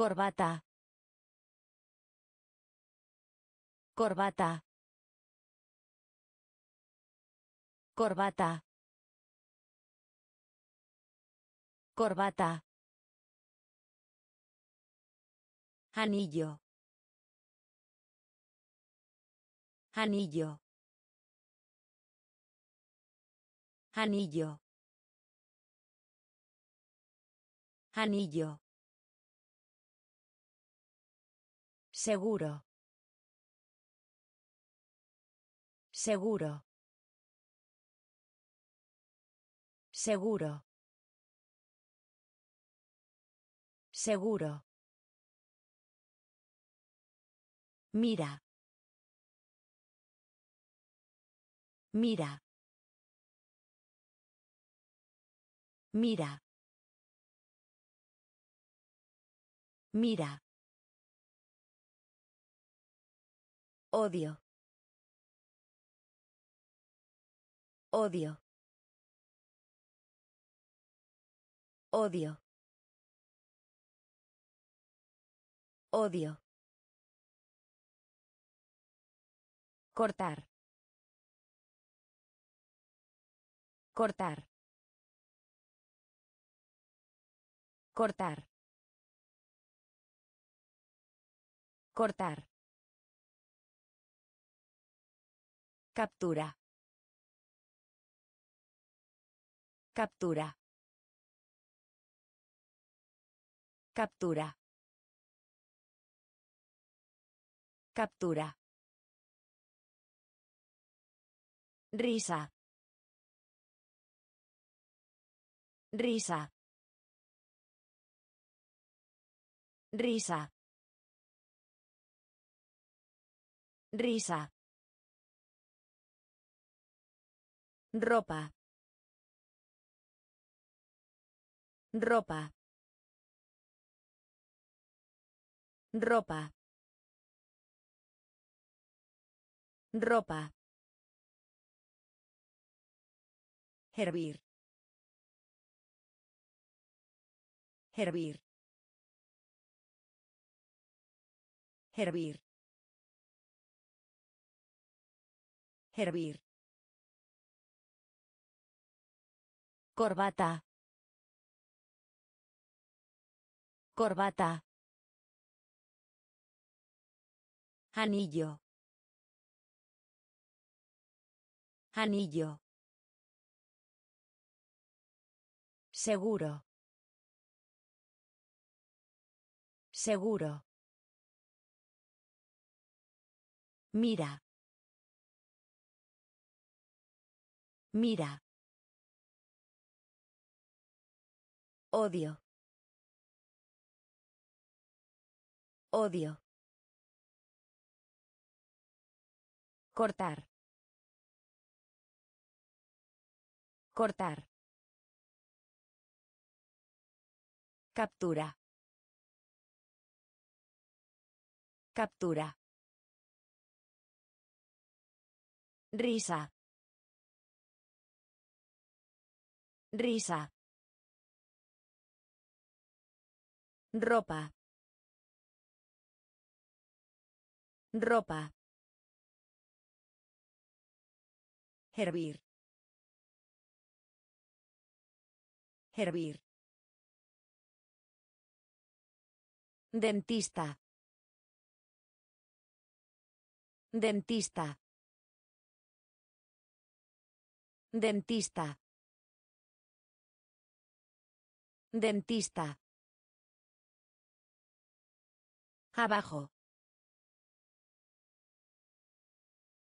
Corbata. Corbata. Corbata. Corbata. Anillo. Anillo. Anillo. Anillo. Seguro. Seguro. Seguro. Seguro. Mira. Mira. Mira. Mira. Odio. Odio. Odio. Odio. Cortar. Cortar. Cortar. Cortar. Captura. Captura. Captura. Captura. Risa. Risa. Risa. Risa. Ropa. Ropa. Ropa. Ropa. Hervir. Hervir. Hervir. Hervir. Corbata. Corbata. Anillo. Anillo. Seguro. Seguro. Mira. Mira. Odio. Odio. Cortar. Cortar. Captura. Captura. Risa. Risa. Ropa. Ropa. Hervir. Hervir. Dentista. Dentista. Dentista. Dentista. Abajo.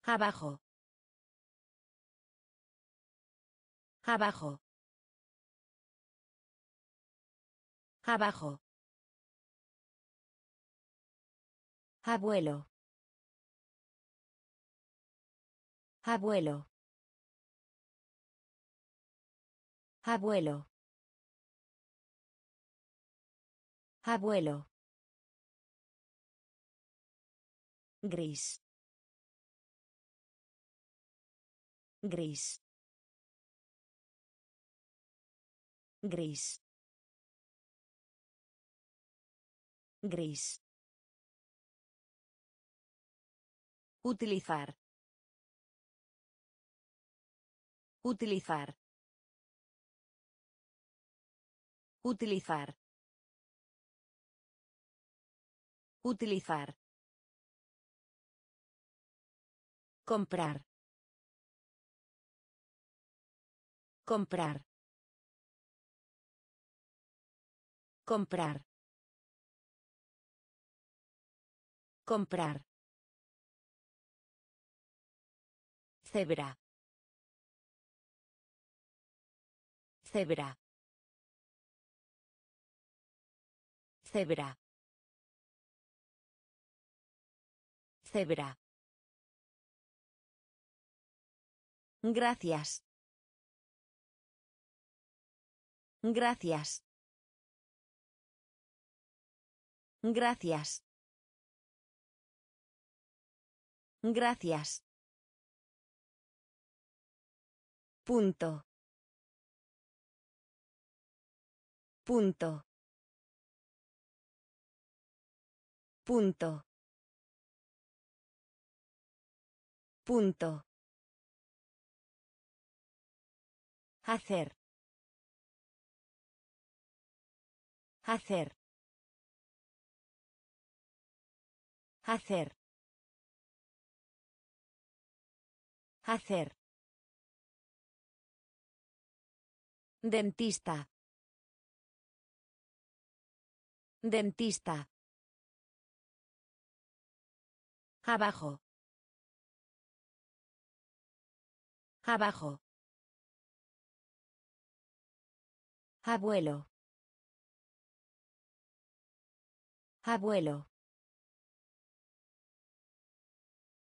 Abajo. Abajo. Abajo. Abuelo. Abuelo. Abuelo. Abuelo. Gris. Gris. Gris. Gris. Utilizar. Utilizar. Utilizar. Utilizar. Comprar. Comprar. Comprar. Comprar. Cebra. Cebra. Cebra. Cebra. Gracias. Gracias. Gracias. Gracias. Punto. Punto. Punto. Punto. Hacer. Hacer. Hacer. Hacer. Dentista. Dentista. Abajo. Abajo. Abuelo. Abuelo.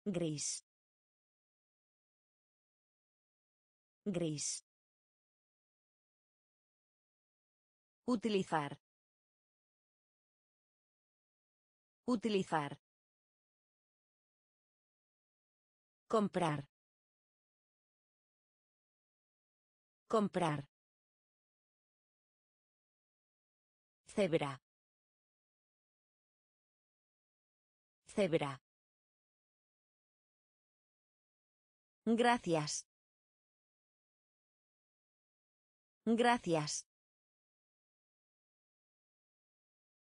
Gris. Gris. Utilizar. Utilizar. Comprar. Comprar. Cebra. Cebra. Gracias. Gracias.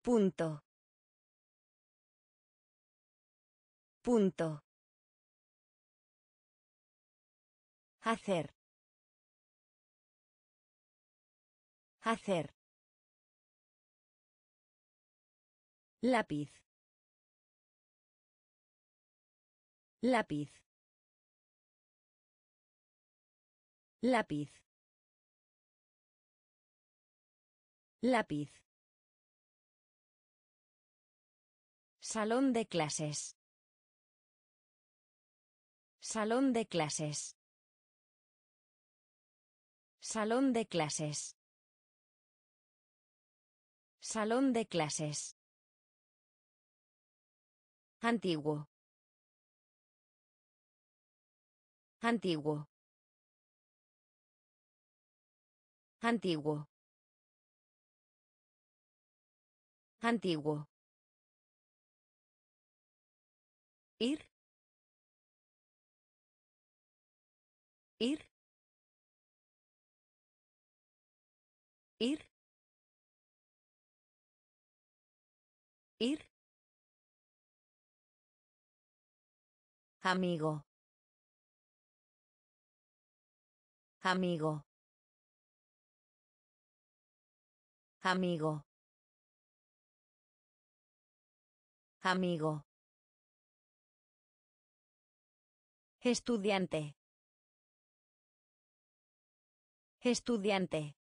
Punto. Punto. Hacer. Hacer. Lápiz. Lápiz. Lápiz. Lápiz. Salón de clases. Salón de clases. Salón de clases. Salón de clases. Antiguo. Antiguo. Antiguo. Antiguo. Ir. Ir. Amigo. Amigo. Amigo. Amigo. Estudiante. Estudiante.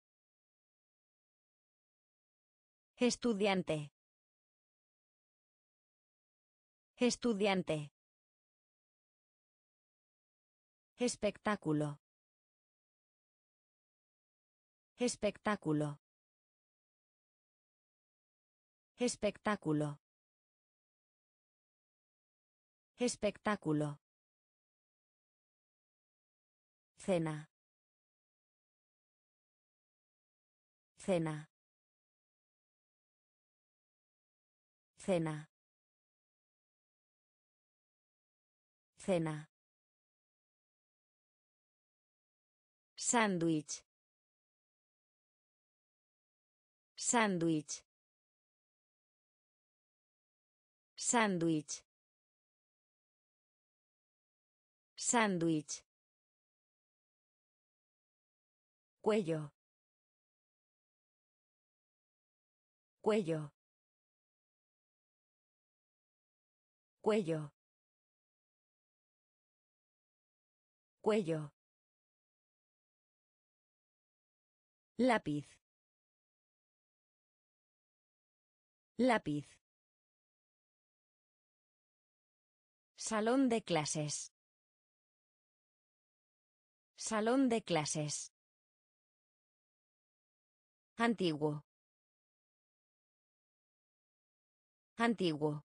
Estudiante. Estudiante. Espectáculo. Espectáculo. Espectáculo. Espectáculo. Cena. Cena. Cena. Cena. Sándwich. Sándwich. Sándwich. Sándwich. Cuello. Cuello. Cuello. Cuello. Lápiz. Lápiz. Salón de clases. Salón de clases. Antiguo. Antiguo.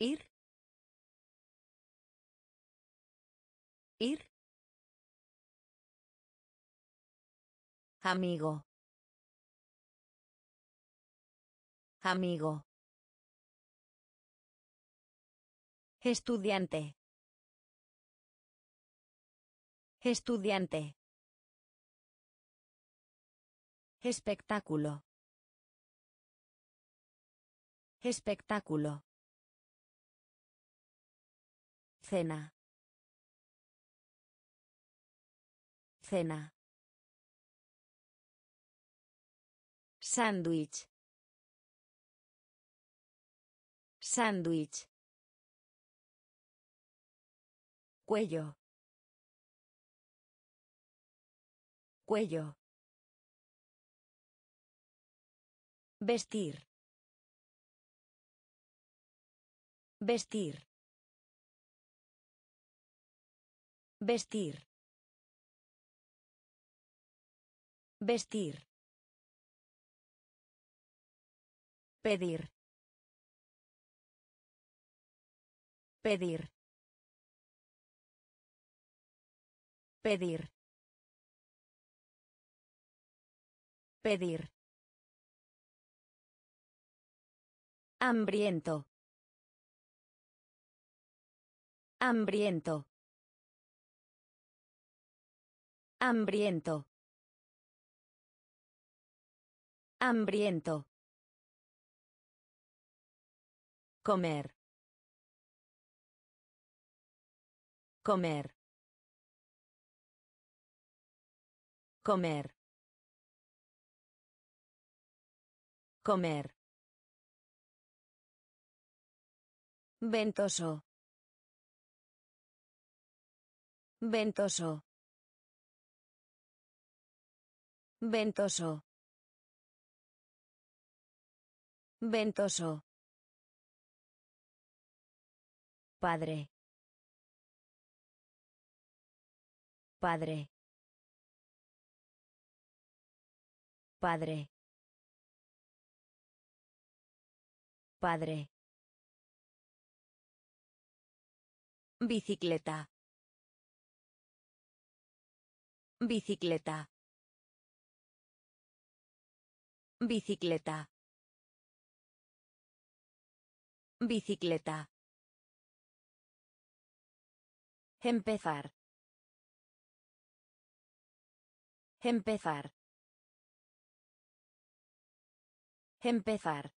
Ir. Ir. Amigo. Amigo. Estudiante. Estudiante. Espectáculo. Espectáculo. Cena. Cena. Sándwich. Sándwich. Cuello. Cuello. Vestir. Vestir. Vestir. Vestir. Pedir. Pedir. Pedir. Pedir. Hambriento. Hambriento. Hambriento. Hambriento. Comer. Comer. Comer. Comer. Ventoso. Ventoso. Ventoso. Ventoso. Padre. Padre. Padre. Padre. Bicicleta. Bicicleta. Bicicleta. Bicicleta. Empezar. Empezar. Empezar.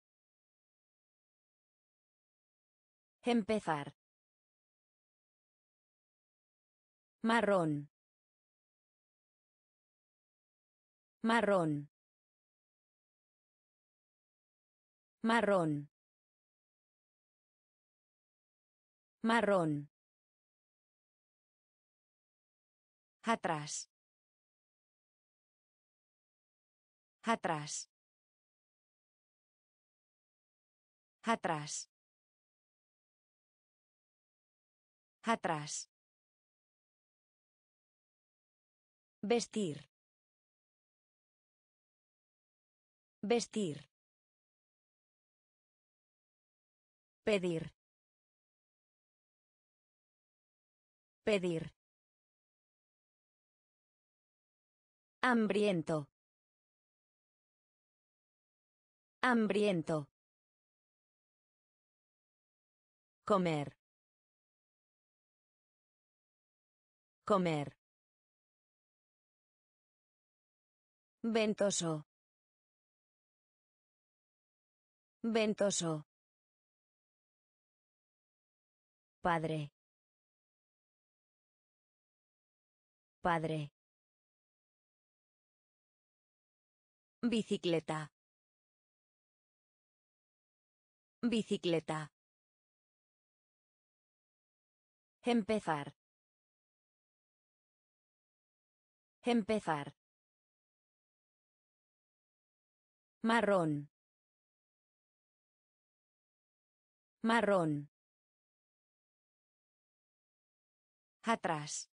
Empezar. Marrón. Marrón. Marrón. Marrón. Atrás. Atrás. Atrás. Atrás. Vestir. Vestir. Pedir. Pedir. Hambriento. Hambriento. Comer. Comer. Ventoso. Ventoso. Padre. Padre. Bicicleta. Bicicleta. Empezar. Empezar. Marrón. Marrón. Atrás.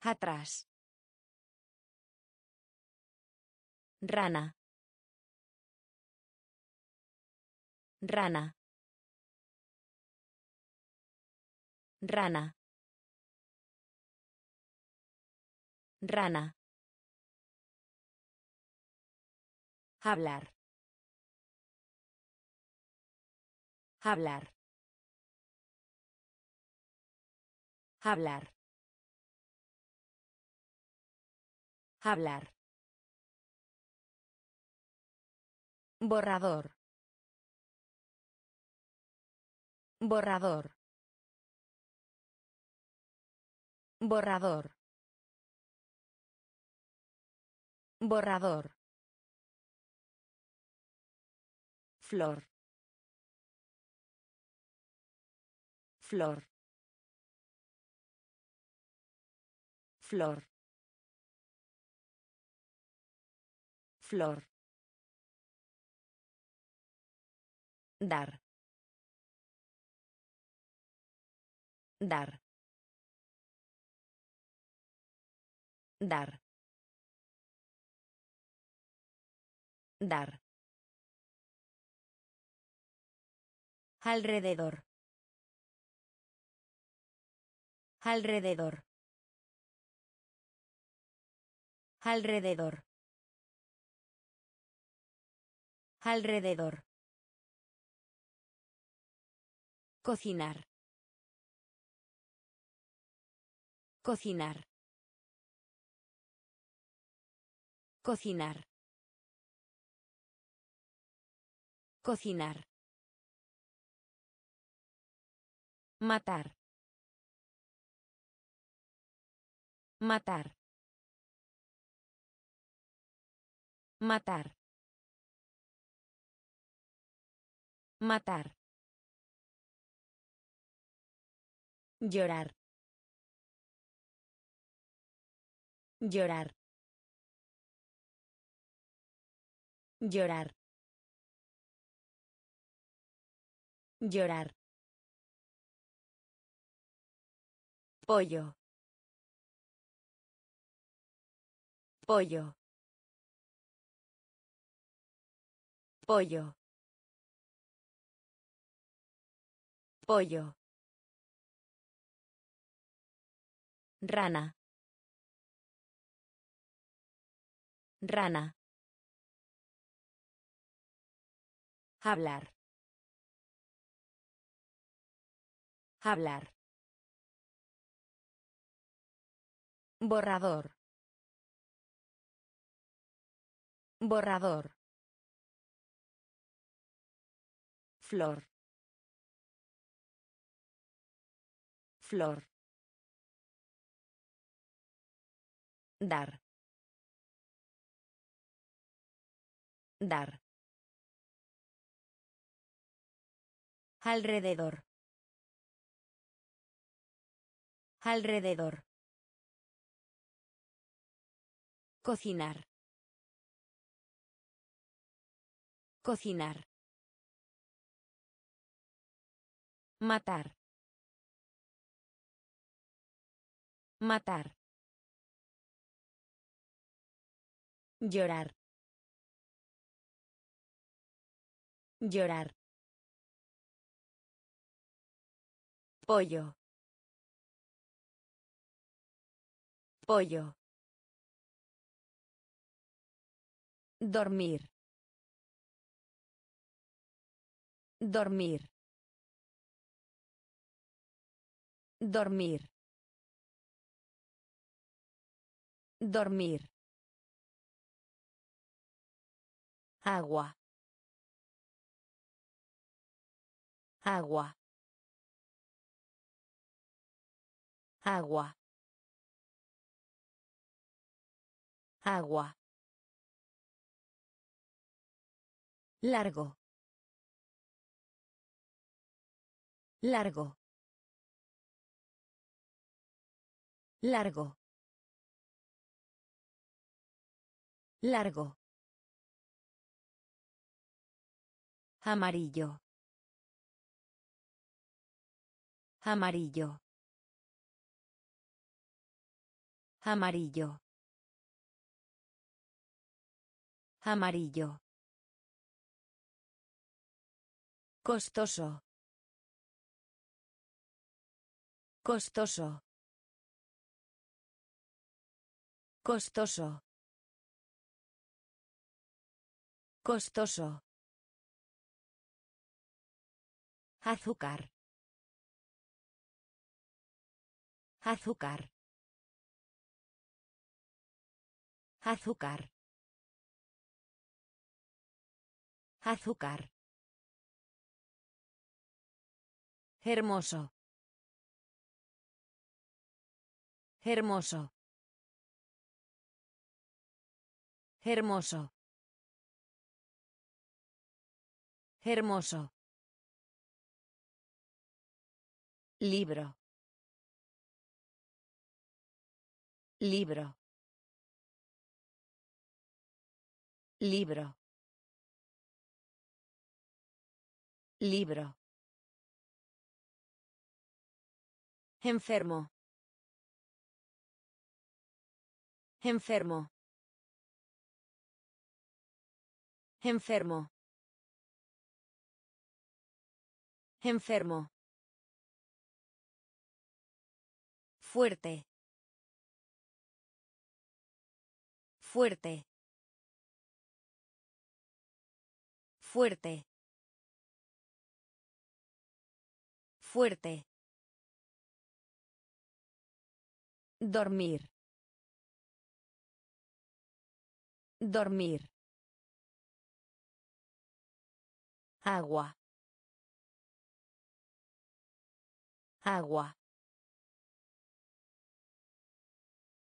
Atrás. Rana. Rana. Rana. Rana. Hablar. Hablar. Hablar. Hablar. Borrador. Borrador. Borrador. Borrador. Flor. Flor. Flor. Flor. Dar. Dar. Dar. Dar. Alrededor. Alrededor. Alrededor. Alrededor. Cocinar. Cocinar. Cocinar. Cocinar. Matar. Matar. Matar. Matar. Llorar. Llorar. Llorar. Llorar. Pollo. Pollo. Pollo. Pollo. Rana. Rana. Hablar. Hablar. Borrador. Borrador. Flor. Flor. Dar. Dar. Alrededor. Alrededor. Cocinar. Cocinar. Matar. Matar. Llorar. Llorar. Pollo. Pollo. Dormir. Dormir. Dormir. Dormir. Agua. Agua. Agua. Agua. Largo. Largo. Largo. Largo. Amarillo. Amarillo. Amarillo. Amarillo. Costoso. Costoso. Costoso. Costoso. Azúcar. Azúcar. Azúcar. Azúcar. Hermoso. Hermoso. Hermoso. Hermoso. Libro. Libro. Libro. Libro. Enfermo. Enfermo. Enfermo. Enfermo. Fuerte. Fuerte. Fuerte. Fuerte. Dormir. Dormir. Agua. Agua.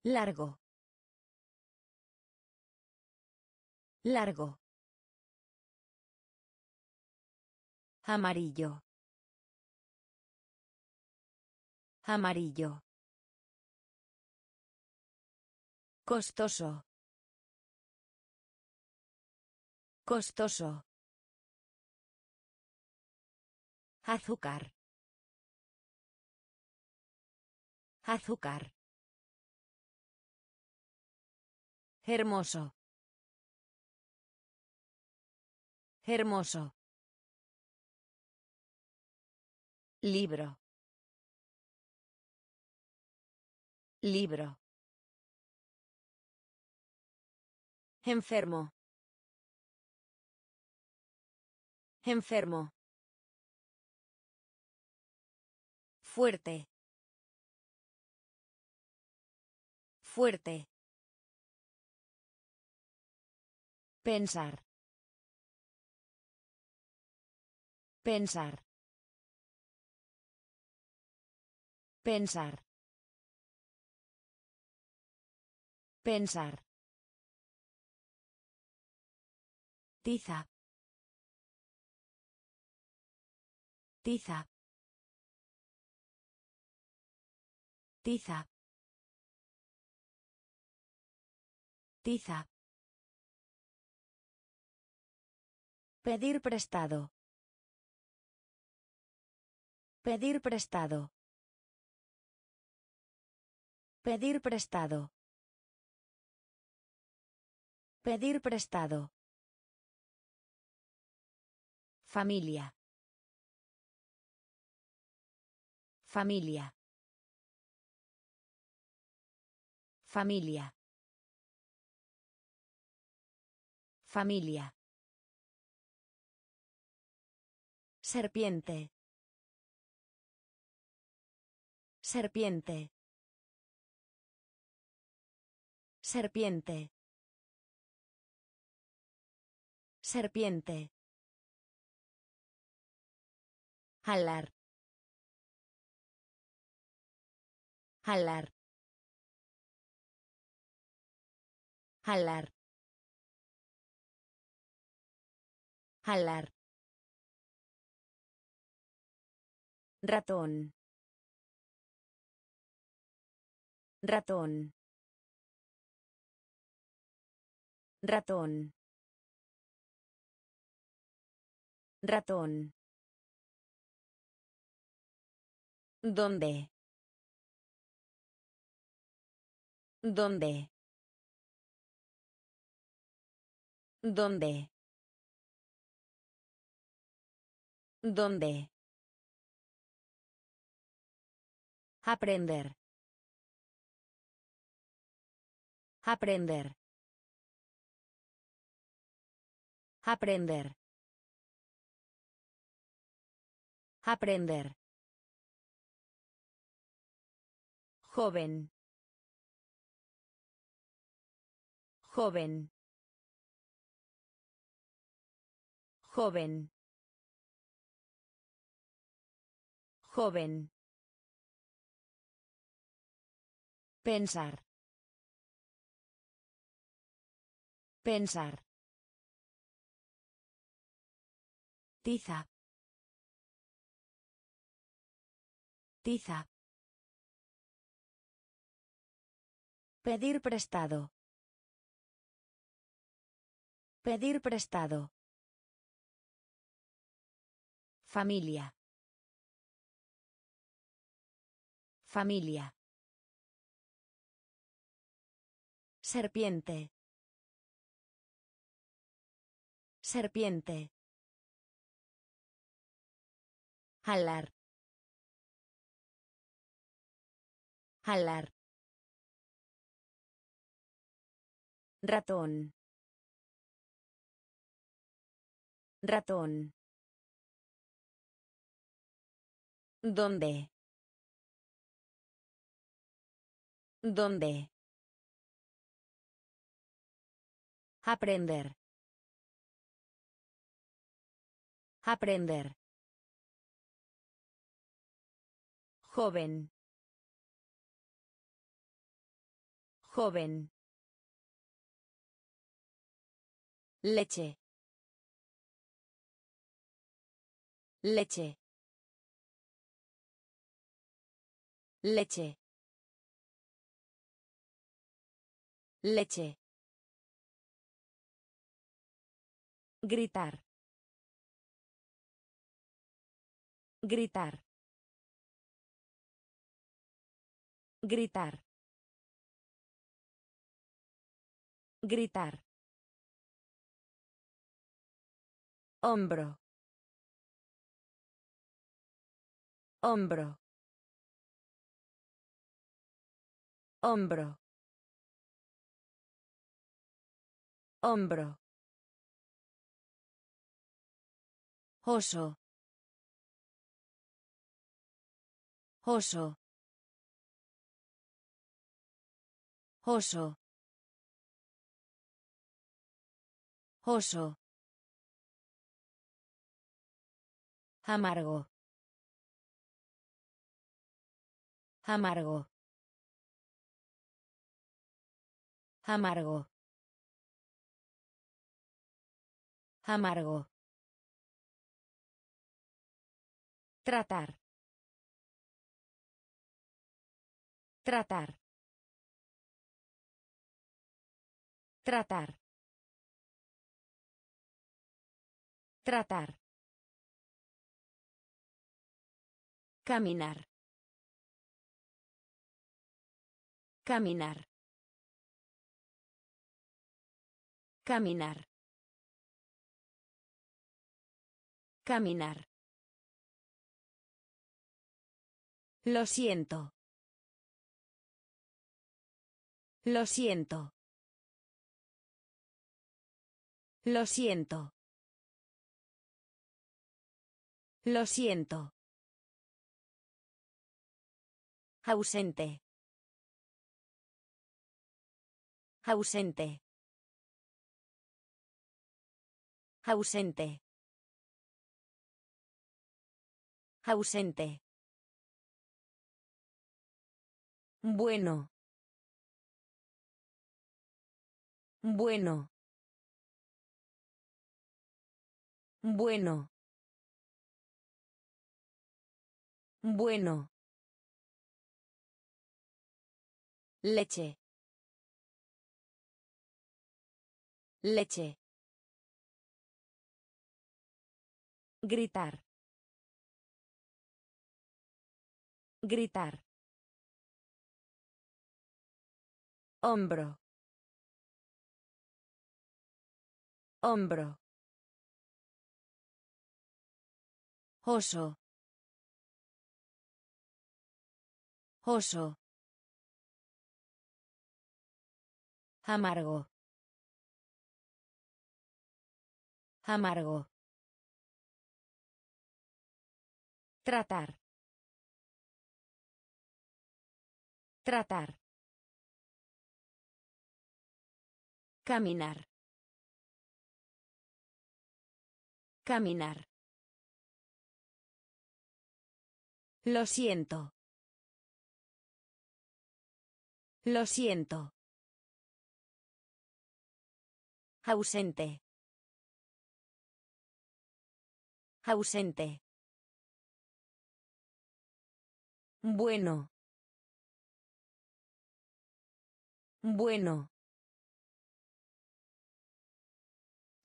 Largo. Largo. Amarillo. Amarillo. Costoso. Costoso. Azúcar. Azúcar. Hermoso. Hermoso. Libro. Libro. Enfermo. Enfermo. Fuerte. Fuerte. Pensar. Pensar. Pensar. Pensar. Tiza. Tiza. Tiza. Tiza. Pedir prestado. Pedir prestado. Pedir prestado. Pedir prestado. Familia. Familia. Familia. Familia. Serpiente. Serpiente. Serpiente. Serpiente. Jalar. Jalar. Jalar. Jalar. Ratón. Ratón. Ratón. Ratón. ¿Dónde? ¿Dónde? ¿Dónde? ¿Dónde? Aprender. Aprender. Aprender. Aprender. Joven. Joven. Joven. Joven. Pensar. Pensar. Tiza. Tiza. Pedir prestado. Pedir prestado. Familia. Familia. Serpiente. Serpiente. Jalar. Jalar. Ratón. Ratón. ¿Dónde? ¿Dónde? Aprender. Aprender. Joven. Joven. Leche. Leche. Leche. Leche. Gritar. Gritar. Gritar. Gritar. Hombro. Hombro. Hombro. Hombro. Oso. Oso. Oso. Oso. Amargo. Amargo. Amargo. Amargo. Tratar. Tratar. Tratar. Tratar. Caminar. Caminar. Caminar. Caminar. Lo siento. Lo siento. Lo siento. Lo siento. Ausente. Ausente. Ausente. Ausente. Bueno. Bueno. Bueno. Bueno. Leche. Leche. Gritar. Gritar. Hombro. Hombro. Oso. Oso. Amargo. Amargo. Tratar. Tratar. Caminar. Caminar. Lo siento. Lo siento. Ausente. Ausente. Bueno. Bueno.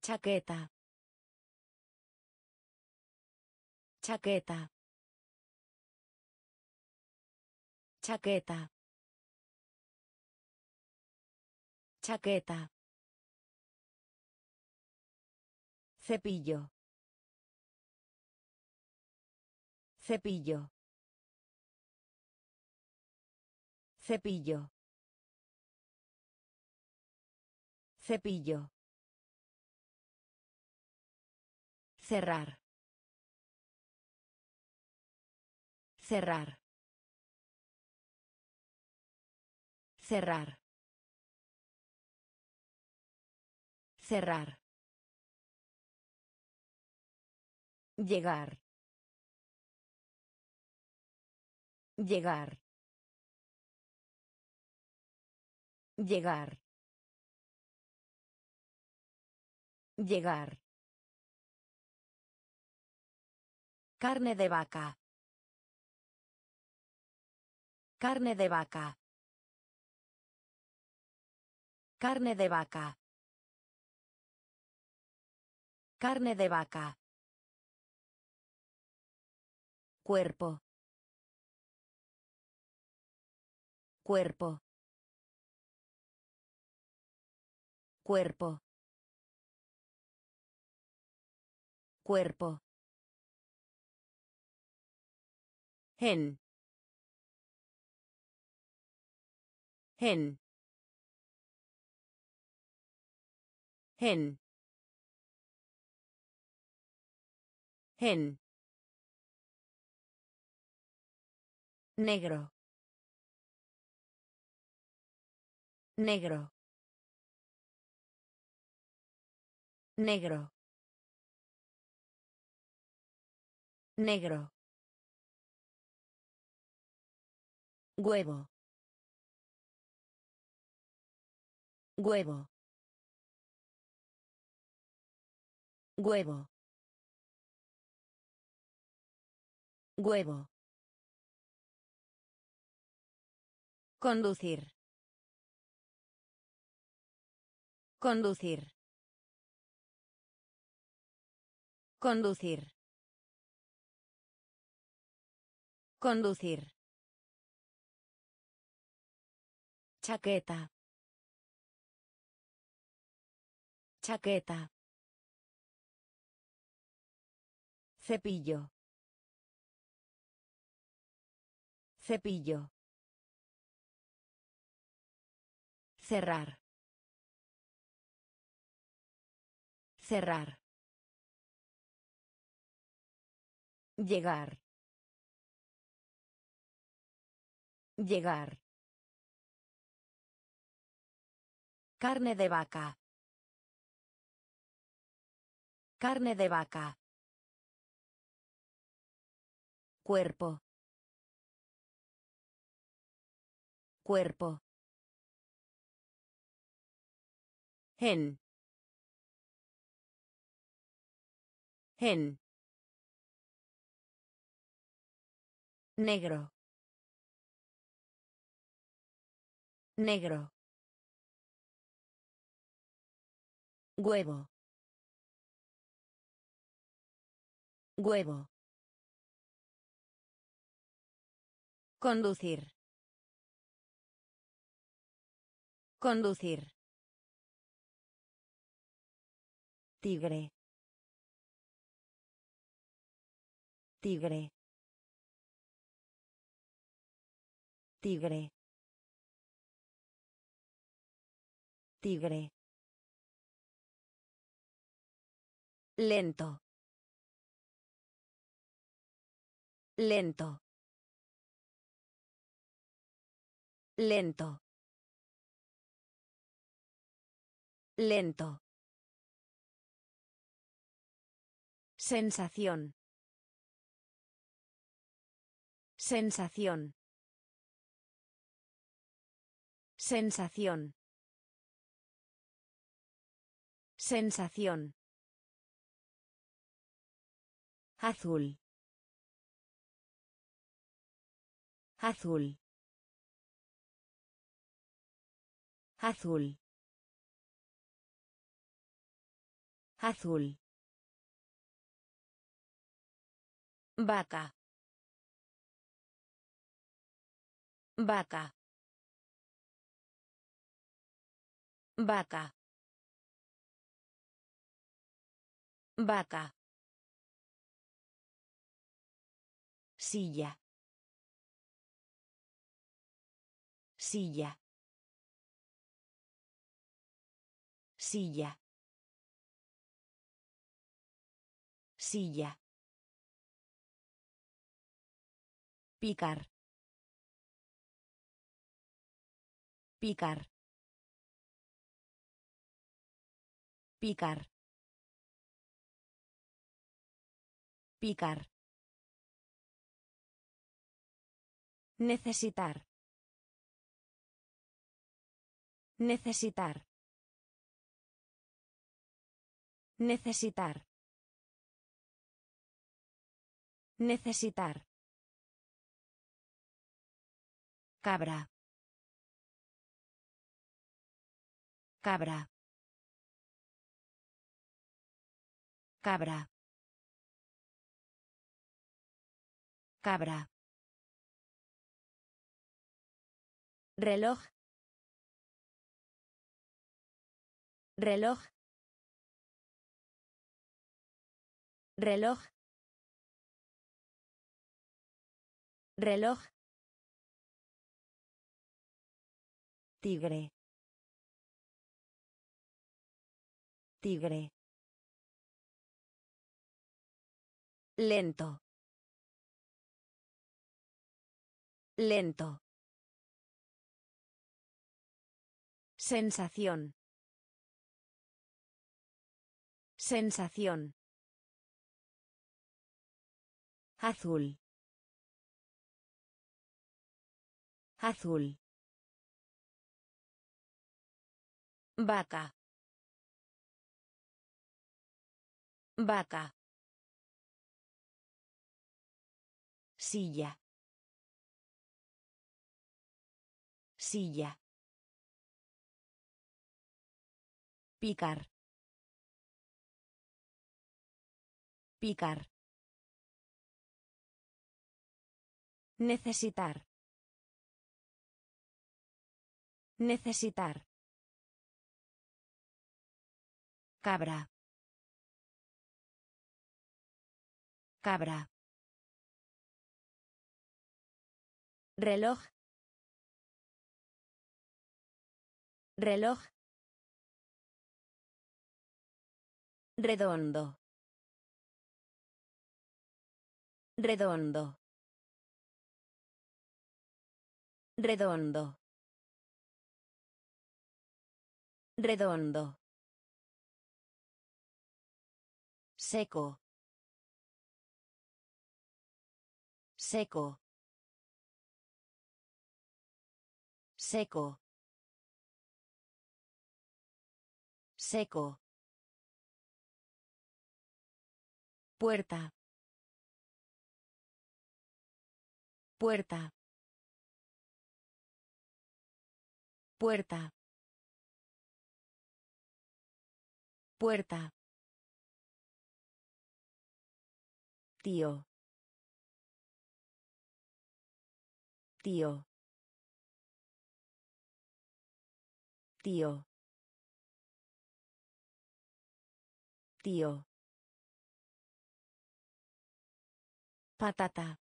Chaqueta. Chaqueta. Chaqueta. Chaqueta. Cepillo. Cepillo. Cepillo. Cepillo. Cerrar. Cerrar. Cerrar. Cerrar. Llegar. Llegar. Llegar. Llegar. Carne de vaca. Carne de vaca. Carne de vaca. Carne de vaca. Cuerpo. Cuerpo. Cuerpo. Cuerpo. Gen. Gen. Gen. Gen. Negro. Negro. Negro. Negro. Huevo. Huevo. Huevo. Huevo. Conducir. Conducir. Conducir. Conducir. Chaqueta. Chaqueta. Cepillo. Cepillo. Cerrar. Cerrar. Llegar. Llegar. Carne de vaca. Carne de vaca. Cuerpo. Cuerpo. En. En. Negro. Negro. Huevo. Huevo. Conducir. Conducir. Tigre. Tigre. Tigre. Tigre. Lento. Lento. Lento. Lento. Sensación. Sensación. Sensación. Sensación. Azul. Azul. Azul. Azul. Vaca. Vaca. Vaca. Vaca. Silla. Silla. Silla. Silla. Picar. Picar. Picar. Picar. Necesitar. Necesitar. Necesitar. Necesitar. Cabra. Cabra. Cabra. Cabra. Reloj. Reloj. Reloj. Reloj. Tigre. Tigre. Lento. Lento Sensación. Sensación. Azul. Azul. Vaca. Vaca. Silla. Silla. Picar. Picar. Necesitar. Necesitar. Cabra. Cabra. Reloj. Reloj. Redondo. Redondo. Redondo. Redondo. Seco. Seco. Seco. Seco. Puerta. Puerta. Puerta. Puerta. Tío. Tío. Tío. Tío. Patata.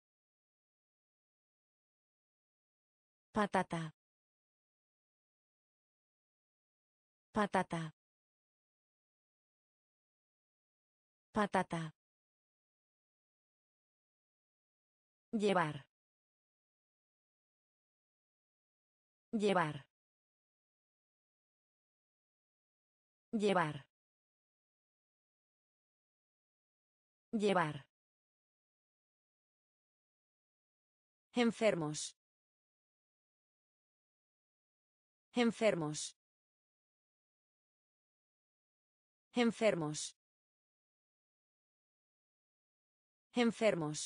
Patata. Patata. Patata. Llevar. Llevar. Llevar. Llevar. Enfermos. Enfermos. Enfermos. Enfermos.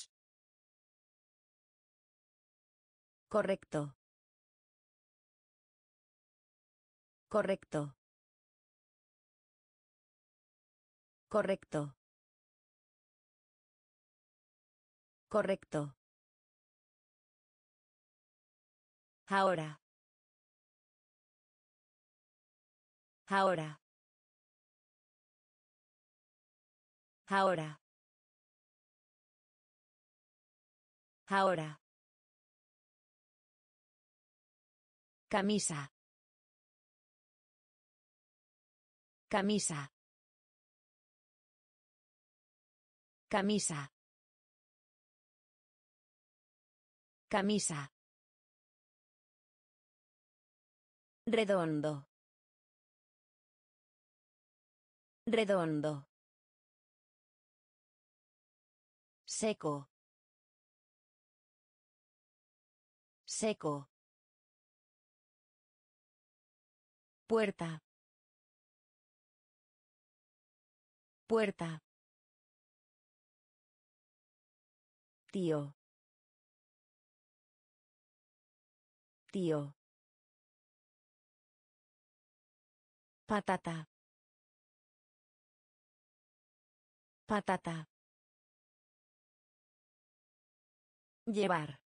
Correcto. Correcto. Correcto. Correcto. Ahora. Ahora. Ahora. Ahora. Camisa. Camisa. Camisa. Camisa. Redondo. Redondo. Seco. Seco. Puerta. Puerta. Tío. Tío. Patata. Patata. Llevar.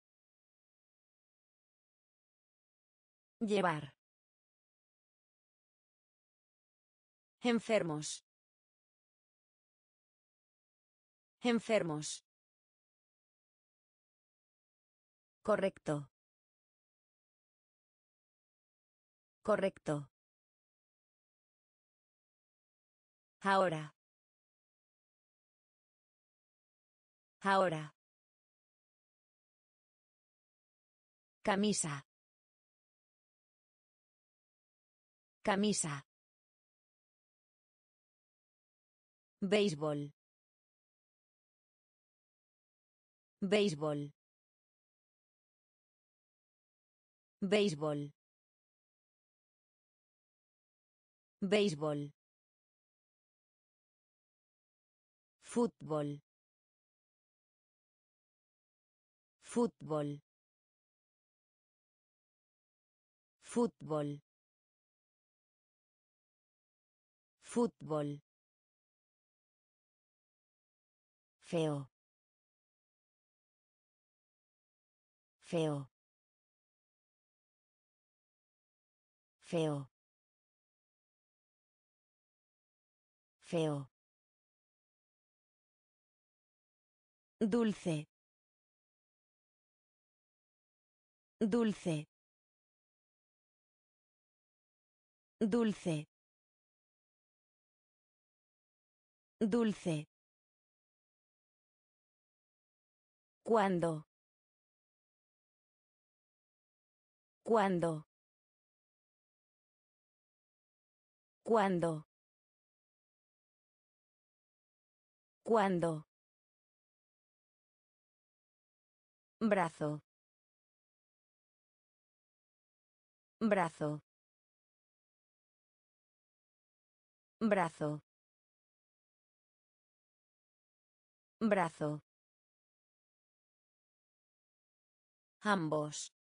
Llevar. Enfermos. Enfermos. Correcto. Correcto. Ahora. Ahora. Camisa. Camisa. Béisbol. Béisbol. Béisbol. Béisbol. Fútbol. Fútbol. Fútbol. Fútbol. Feo. Feo. Feo. Feo. Dulce. Dulce. Dulce. Dulce. ¿Cuándo? ¿Cuándo? ¿Cuándo? ¿Cuándo? Brazo. Brazo. Brazo. Brazo. Ambos.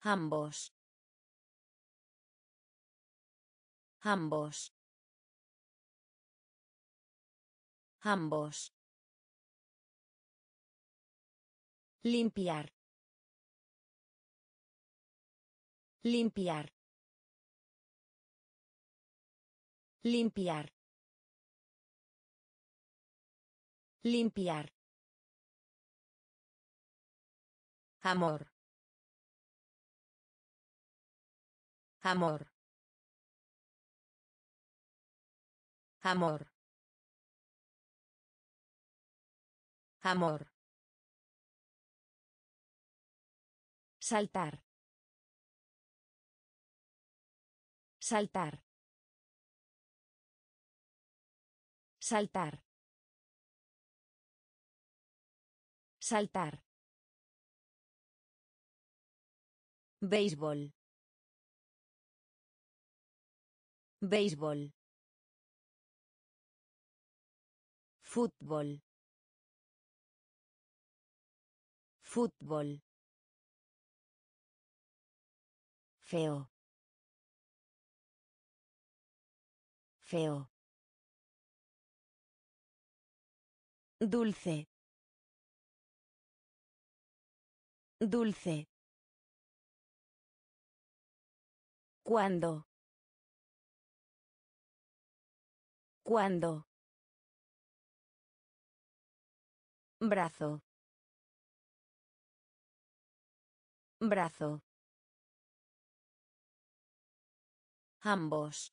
Ambos. Ambos. Ambos. Limpiar. Limpiar. Limpiar. Limpiar. Amor. Amor. Amor. Amor. Saltar. Saltar. Saltar. Saltar. Béisbol. Béisbol. Fútbol. Fútbol. Feo. Feo. Dulce. Dulce. ¿Cuándo? ¿Cuándo? Brazo. Brazo. Ambos.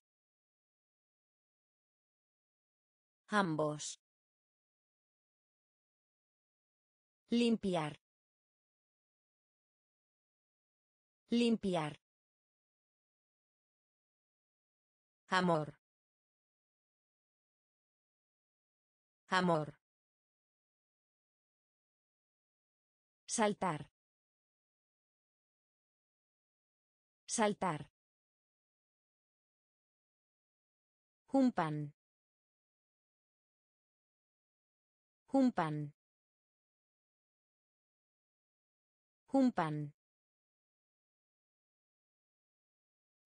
Ambos. Limpiar. Limpiar. Amor. Amor. Saltar. Saltar. Un pan. Un pan. Un pan.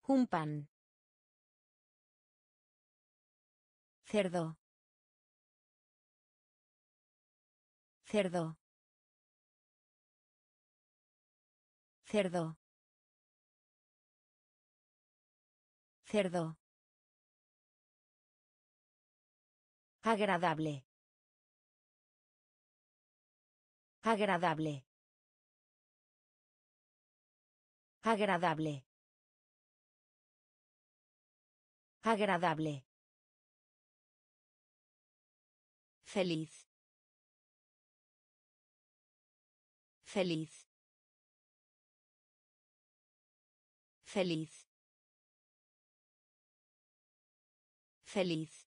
Un pan. Cerdo. Cerdo. Cerdo. Cerdo. Agradable. Agradable. Agradable. Agradable. Feliz. Feliz. Feliz. Feliz.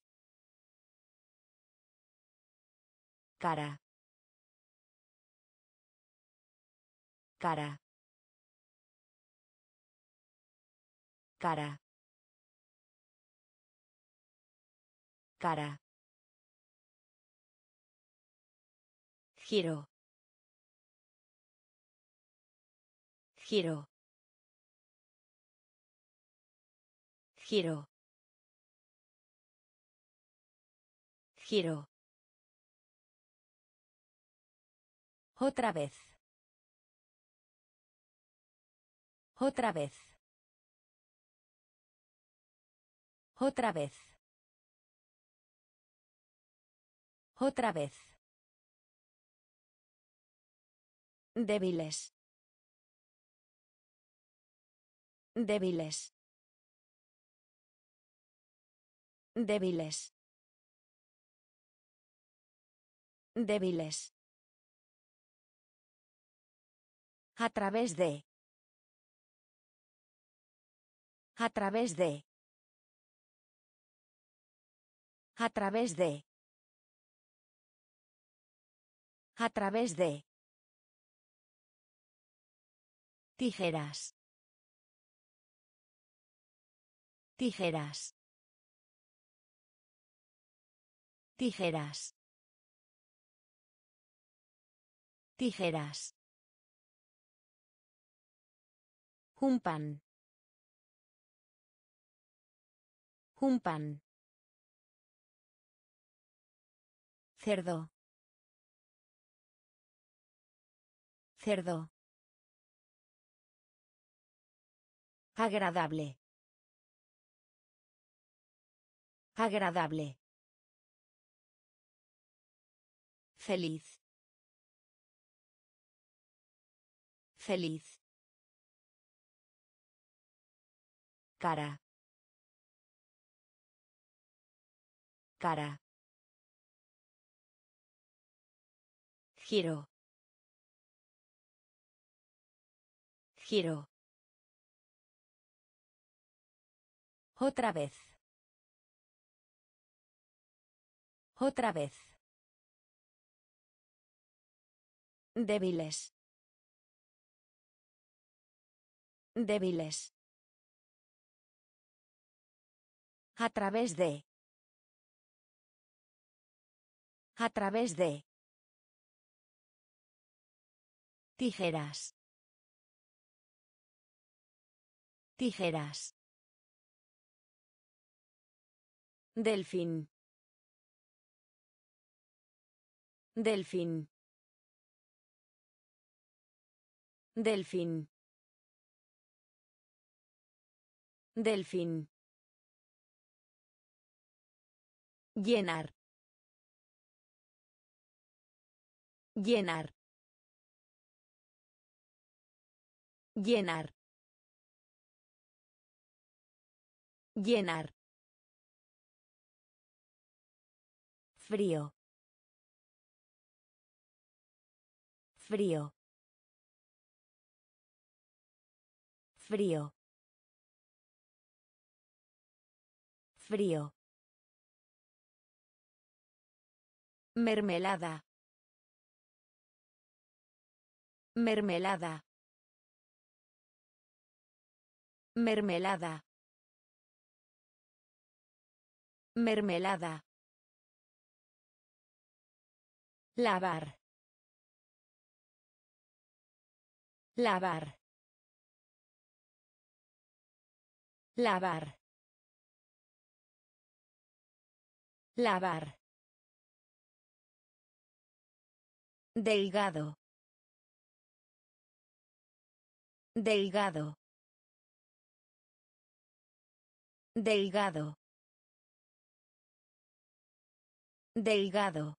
Cara. Cara. Cara. Cara. Giro. Giro. Giro. Giro. Otra vez. Otra vez. Otra vez. Otra vez. Débiles. Débiles. Débiles. Débiles. A través de. A través de. A través de. A través de. Tijeras. Tijeras. Tijeras. Tijeras. Un pan. Cerdo. Cerdo. Agradable. Agradable. Feliz. Feliz. Cara. Cara. Giro. Giro. Otra vez. Otra vez. Débiles. Débiles. A través de. A través de. Tijeras. Tijeras. Delfín. Delfín. Delfín. Delfín. Llenar. Llenar. Llenar. Llenar. Frío. Frío. Frío. Frío. Mermelada. Mermelada. Mermelada. Mermelada. Lavar. Lavar. Lavar. Lavar. Delgado. Delgado. Delgado. Delgado.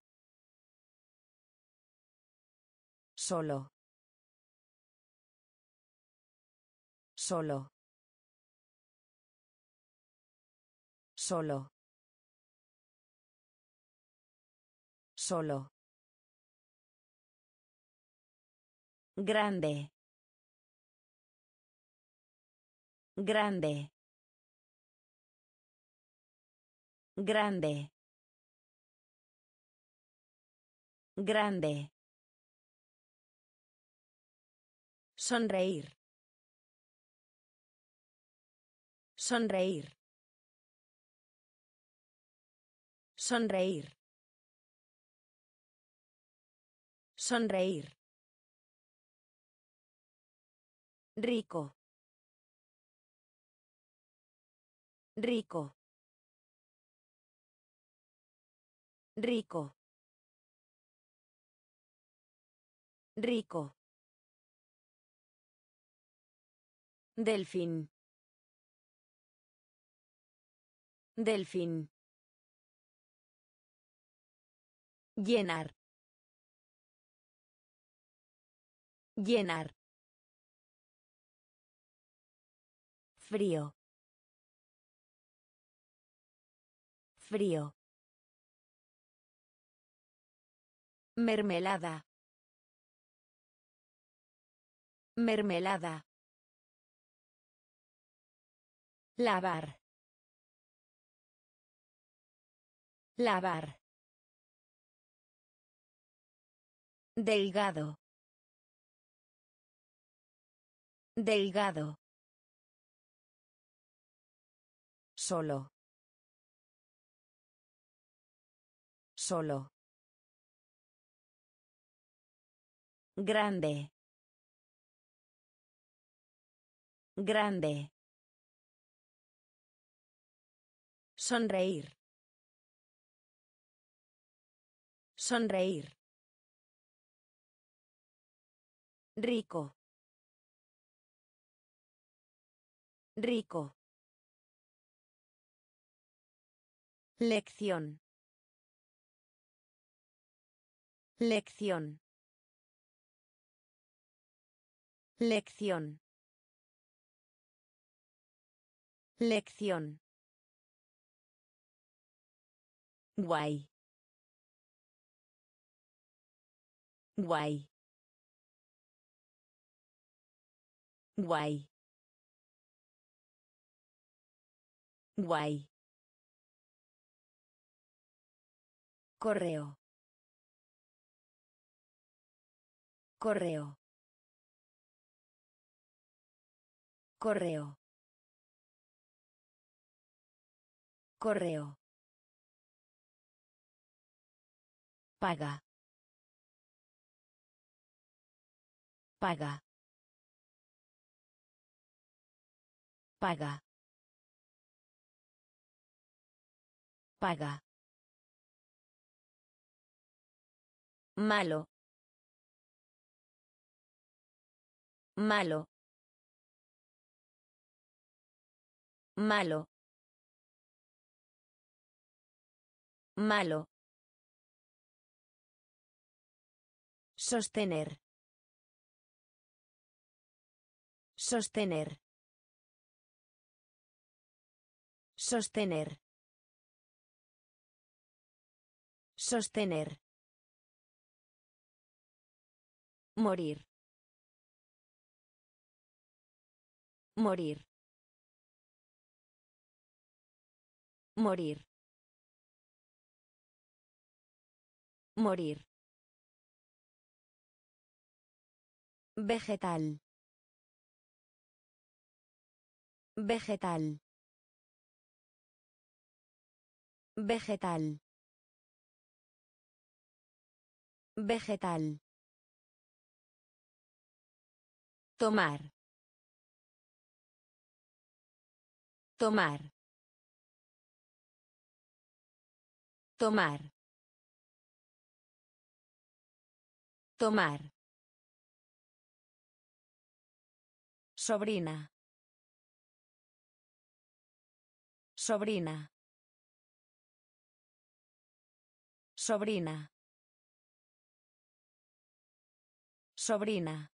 Solo. Solo. Solo. Solo. Grande. Grande. Grande. Grande. Sonreír. Sonreír. Sonreír. Sonreír. Rico. Rico. Rico. Rico. Delfín. Delfín. Llenar. Llenar. Frío. Frío. Mermelada. Mermelada. Lavar. Lavar. Delgado. Delgado. Solo. Solo. Grande. Grande. Sonreír. Sonreír. Rico. Rico. Lección. Lección. Lección. Lección. Guay. Guay. Guay. Guay. Correo. Correo. Correo. Correo. Paga. Paga. Paga. Paga. Malo. Malo. Malo. Malo. Sostener. Sostener. Sostener. Sostener. Morir. Morir. Morir. Morir. Vegetal. Vegetal. Vegetal. Vegetal. Tomar. Tomar. Tomar. Tomar. Sobrina. Sobrina. Sobrina. Sobrina.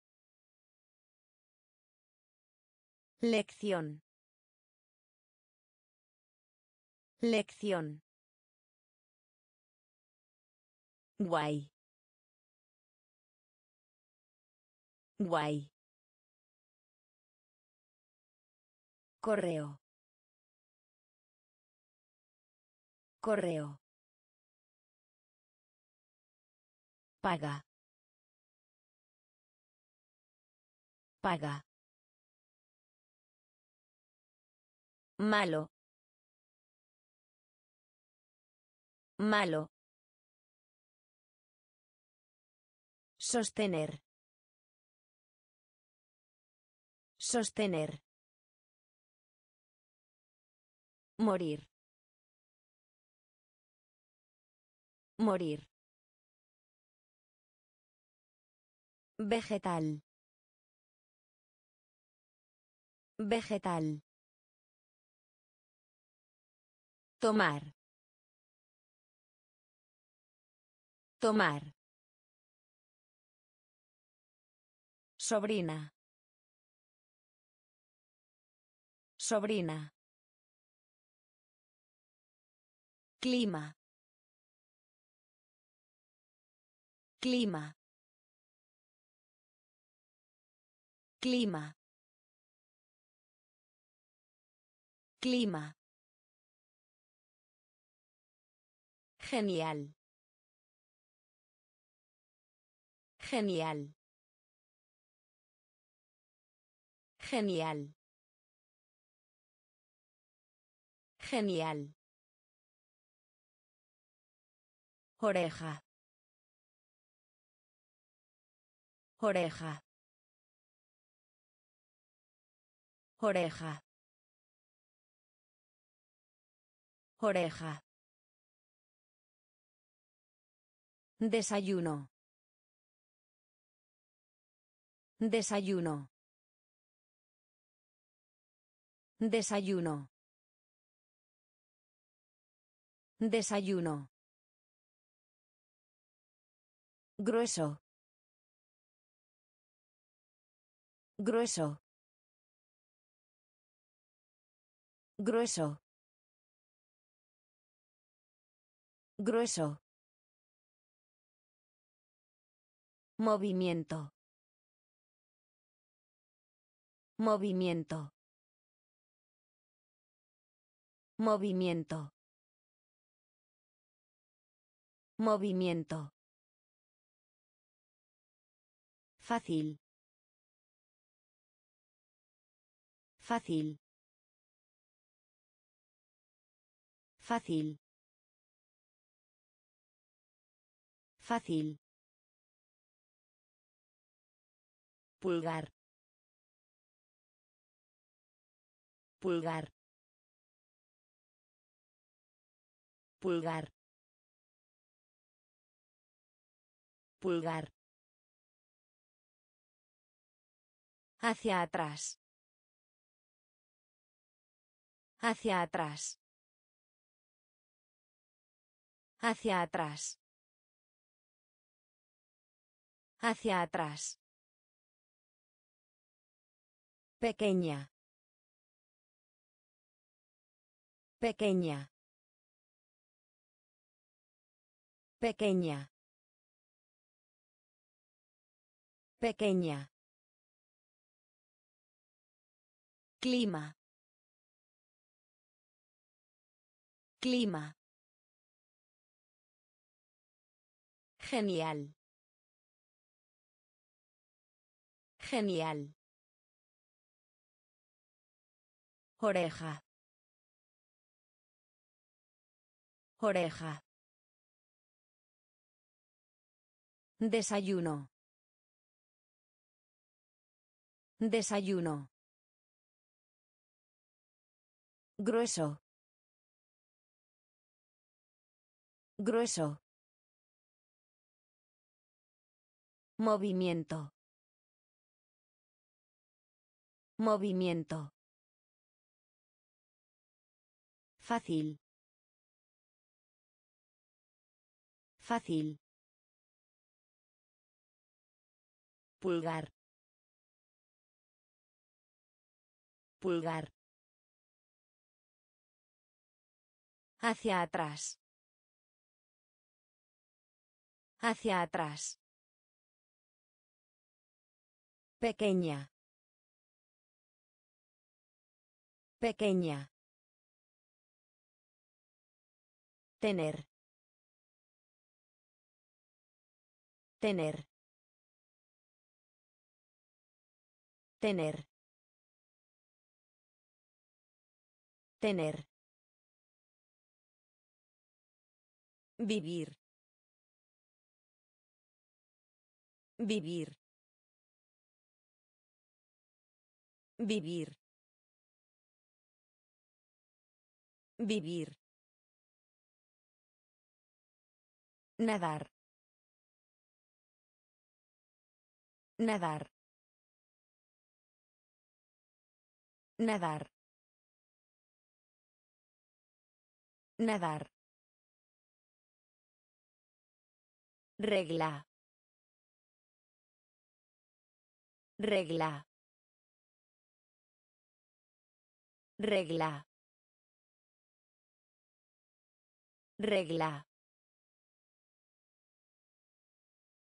Lección. Lección. Guay. Guay. Correo. Correo. Paga. Paga. Malo. Malo. Sostener. Sostener. Morir. Morir. Vegetal. Vegetal. Tomar. Tomar. Sobrina. Sobrina. Clima. Clima. Clima. Clima. Genial. Genial. Genial. Genial. Oreja. Oreja. Oreja. Oreja. Desayuno. Desayuno. Desayuno. Desayuno. Grueso. Grueso. Grueso. Grueso. Movimiento. Movimiento. Movimiento. Movimiento. Fácil. Fácil. Fácil. Fácil. Pulgar. Pulgar. Pulgar. Pulgar. Hacia atrás. Hacia atrás. Hacia atrás. Hacia atrás. Pequeña. Pequeña. Pequeña. Pequeña. Clima. Clima. Genial. Genial. Oreja. Oreja. Desayuno. Desayuno. Grueso. Grueso. Movimiento. Movimiento. Fácil. Fácil. Pulgar. Pulgar. Hacia atrás. Hacia atrás. Pequeña. Pequeña. Tener. Tener. Tener. Tener. Vivir. Vivir. Vivir. Vivir. Nadar. Nadar. Nadar. Nadar. Regla. Regla. Regla. Regla.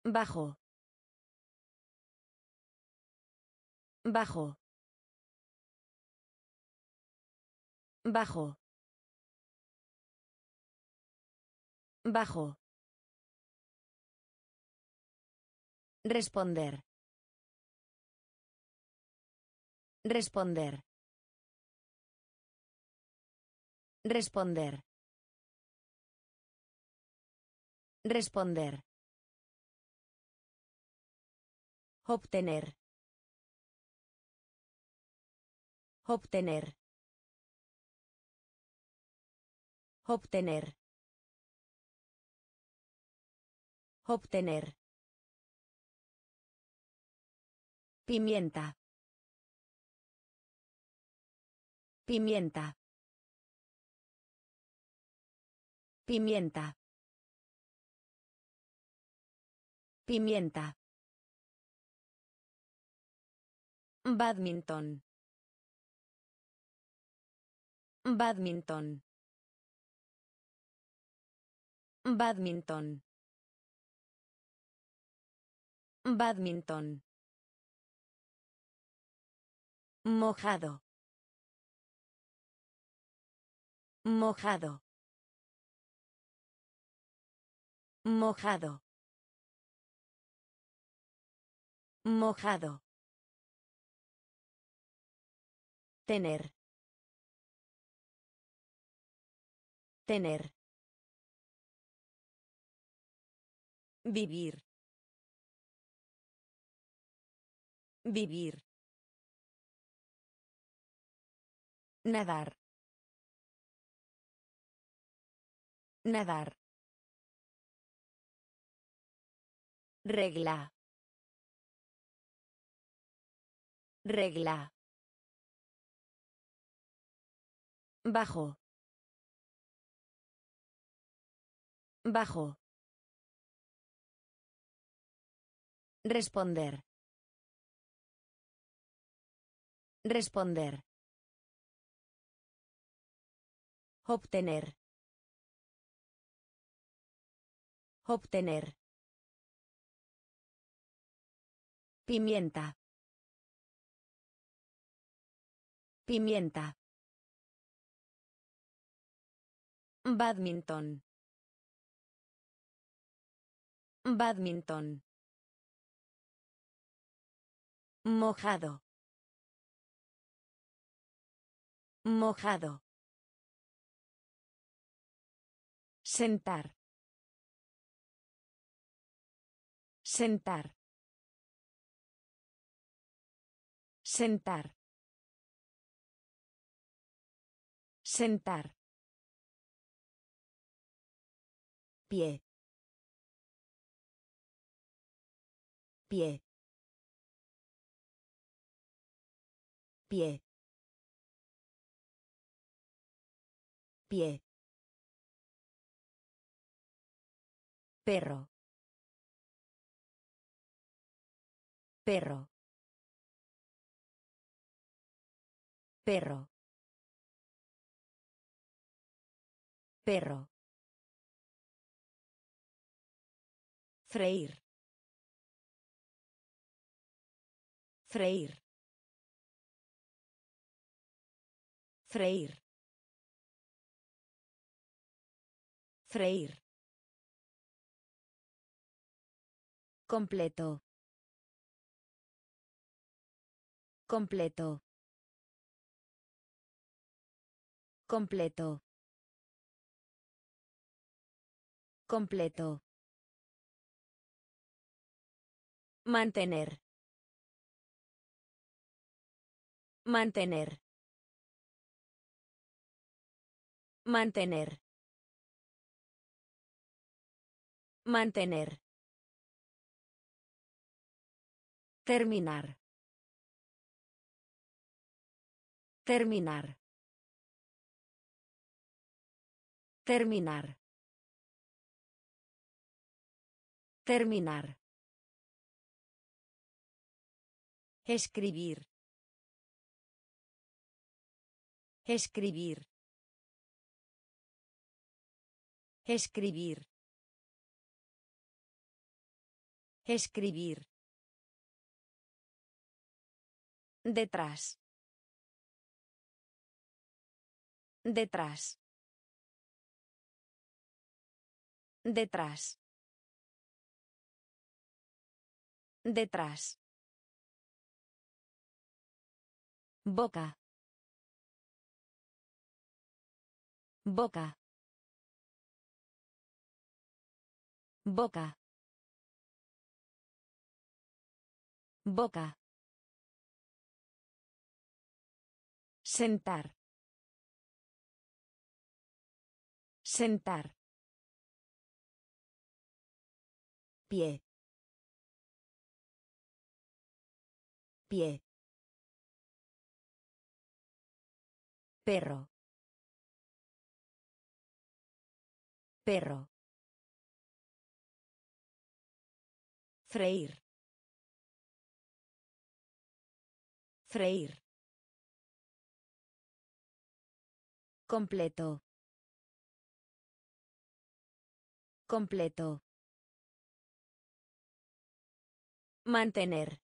Bajo. Bajo. Bajo. Bajo. Responder. Responder. Responder. Responder. Obtener. Obtener. Obtener. Obtener. Pimienta. Pimienta. Pimienta. Pimienta. Badminton. Badminton. Badminton. Badminton. Mojado. Mojado. Mojado. Mojado. Tener. Tener. Vivir. Vivir. Nadar. Nadar. Regla. Regla. Bajo. Bajo. Responder. Responder. Obtener. Obtener. Pimienta. Pimienta. Badminton. Badminton. Mojado. Mojado. Sentar. Sentar. Sentar. Sentar. Pie. Pie. Pie. Pie. Perro. Perro. Perro. Perro. Freír. Freír. Freír. Freír. Completo. Completo. Completo. Completo. Mantener. Mantener. Mantener. Mantener. Terminar. Terminar. Terminar. Terminar. Escribir. Escribir. Escribir. Escribir. Detrás. Detrás. Detrás. Detrás. Boca. Boca. Boca. Boca. Sentar. Sentar. Pie. Pie. Perro. Perro. Freír. Freír. Completo. Completo. Mantener.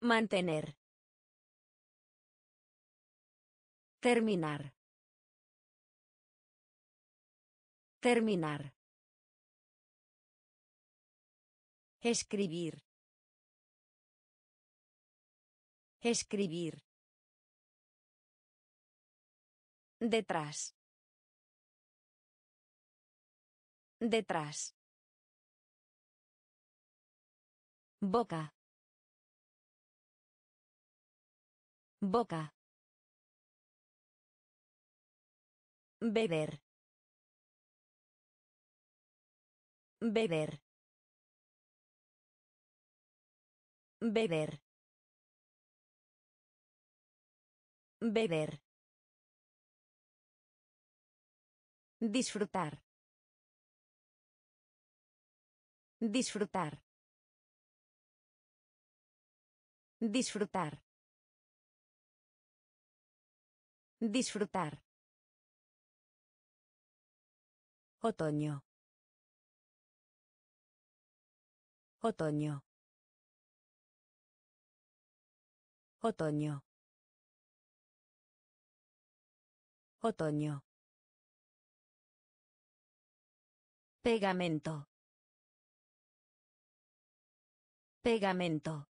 Mantener. Terminar. Terminar. Escribir. Escribir. Detrás. Detrás. Boca. Boca. Beber. Beber. Beber. Beber. Disfrutar. Disfrutar. Disfrutar. Disfrutar. Otoño. Otoño. Otoño. Otoño. Pegamento. Pegamento.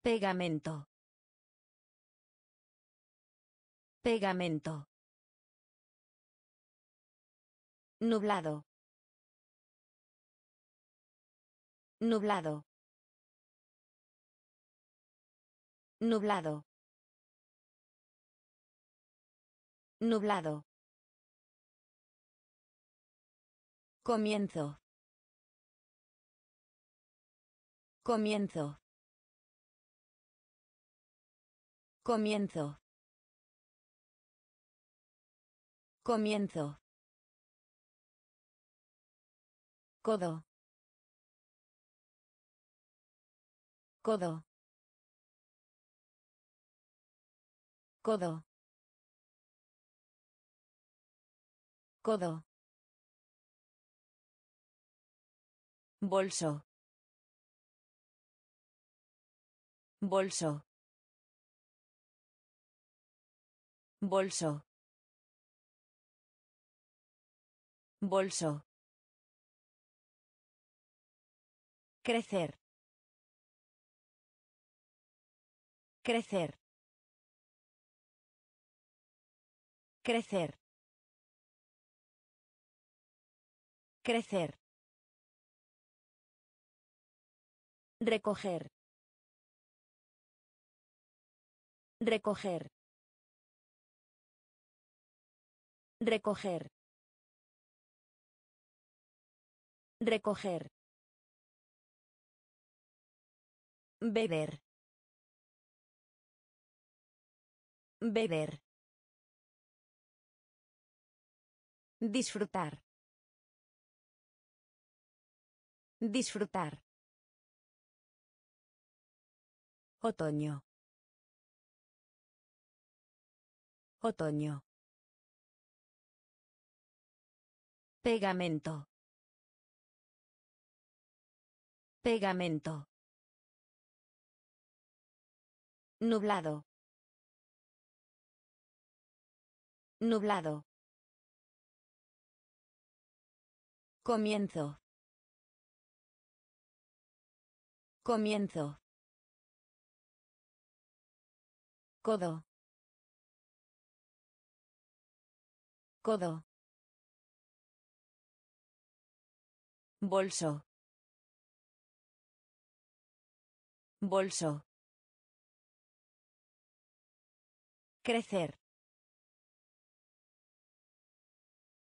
Pegamento. Pegamento. Nublado. Nublado. Nublado. Nublado. Comienzo. Comienzo. Comienzo. Comienzo. Codo. Codo. Codo. Codo. Bolso. Bolso. Bolso. Bolso. Crecer. Crecer. Crecer. Crecer. Recoger. Recoger. Recoger. Recoger. Beber. Beber. Disfrutar. Disfrutar. Otoño. Otoño. Pegamento. Pegamento. Nublado. Nublado. Comienzo. Comienzo. Codo. Codo. Bolso. Bolso. Crecer.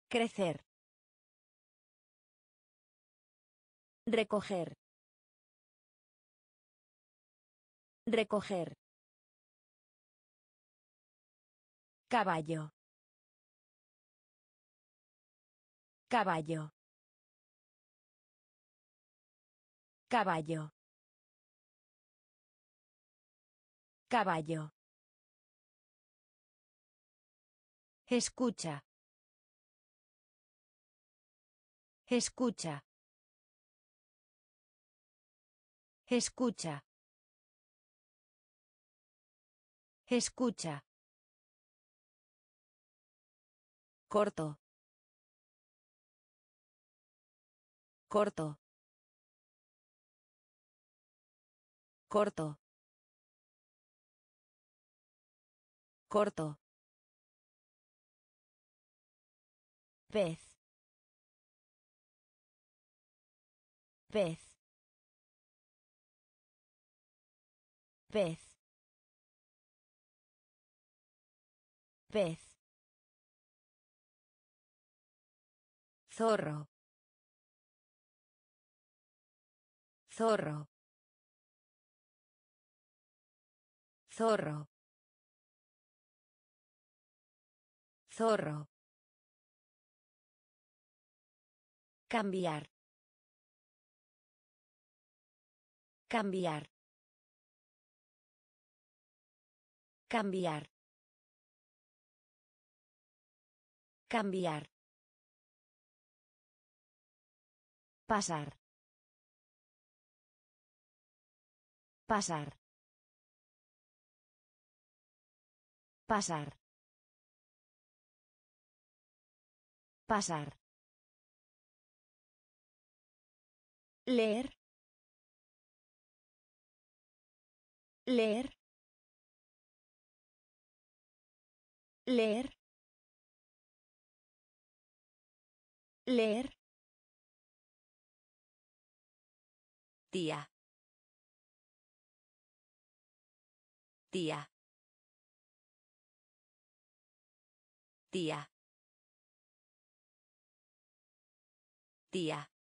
Crecer. Recoger. Recoger. Caballo. Caballo. Caballo. Caballo. Escucha. Escucha. Escucha. Escucha. Corto. Corto. Corto. Corto. Pez. Pez. Pez. Pez. Zorro. Zorro. Zorro. Zorro Cambiar. Cambiar. Cambiar. Cambiar. Pasar. Pasar. Pasar. Pasar. Leer. Leer. Leer. Leer. Tía. Tía. Tía. Tía.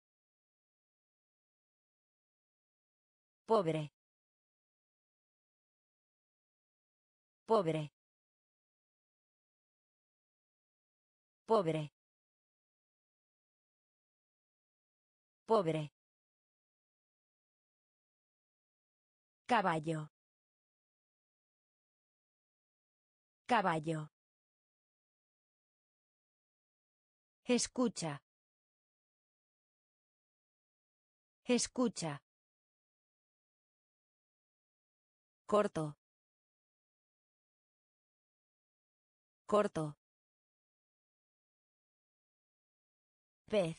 Pobre. Pobre. Pobre. Pobre. Caballo. Caballo. Escucha. Escucha. Corto. Corto. Pez.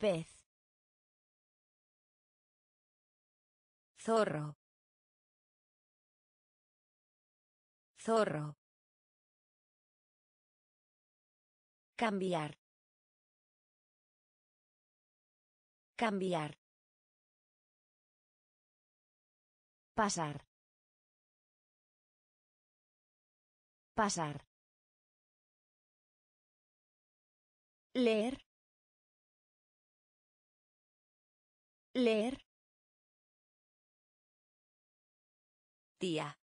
Pez. Zorro. Zorro. Cambiar. Cambiar. Pasar. Pasar. Leer. Leer. Tía.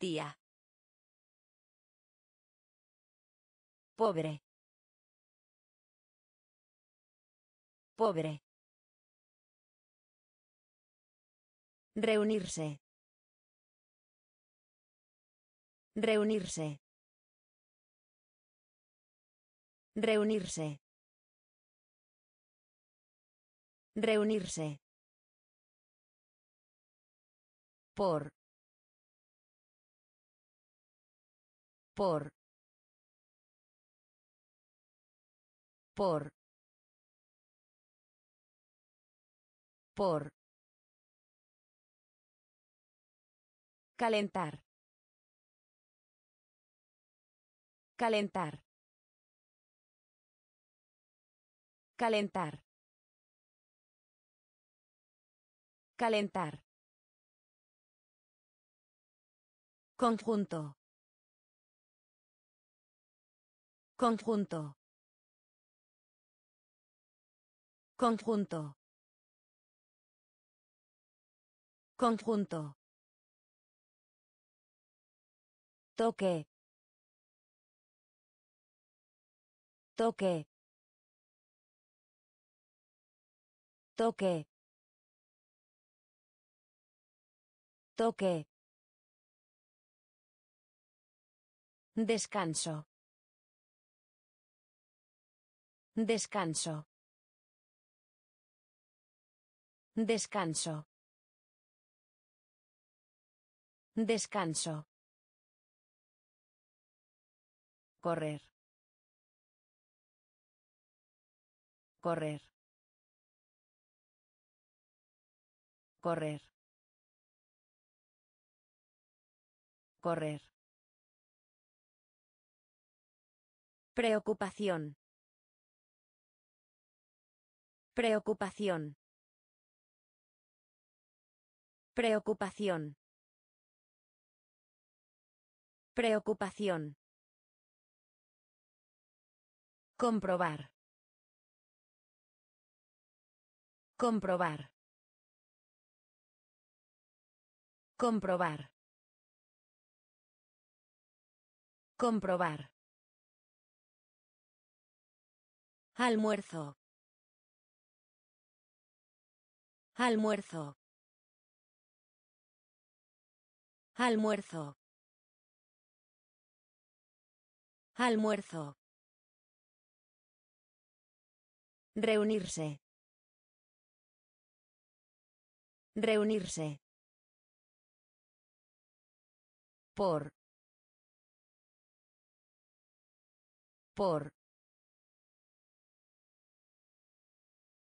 Tía. Pobre. Pobre. Reunirse. Reunirse. Reunirse. Reunirse. Por. Por. Por. Por. Calentar. Calentar. Calentar. Calentar. Conjunto. Conjunto. Conjunto. Conjunto. Toque. Toque. Toque. Toque. Descanso. Descanso. Descanso. Descanso. Correr. Correr. Correr. Correr. Preocupación. Preocupación. Preocupación. Preocupación. Comprobar. Comprobar. Comprobar. Comprobar. Almuerzo. Almuerzo. Almuerzo. Almuerzo. Reunirse. Reunirse. Por. Por.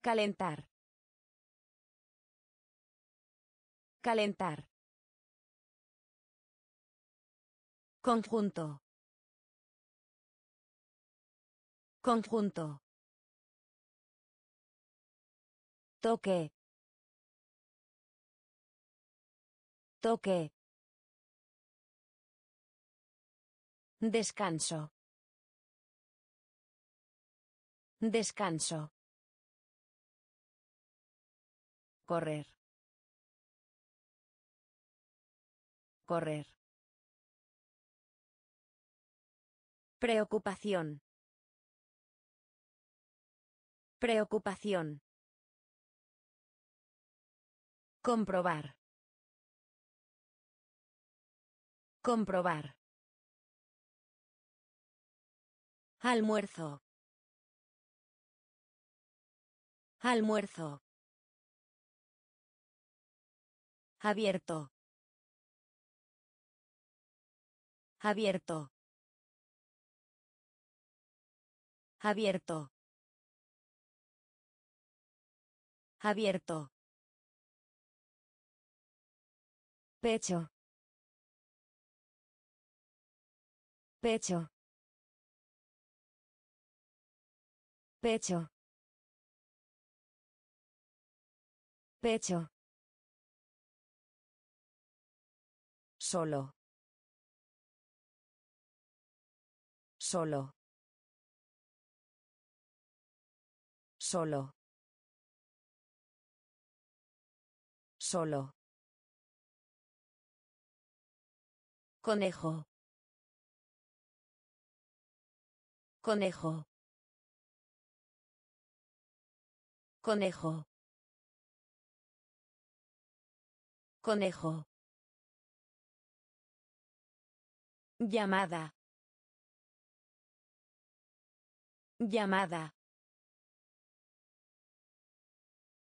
Calentar. Calentar. Conjunto. Conjunto. Toque. Toque. Descanso. Descanso. Correr. Correr. Preocupación. Preocupación. Comprobar. Comprobar. Almuerzo. Almuerzo. Abierto. Abierto. Abierto. Abierto. Pecho. Pecho. Pecho. Pecho. Solo. Solo. Solo. Solo. Conejo. Conejo. Conejo. Conejo. Llamada. Llamada.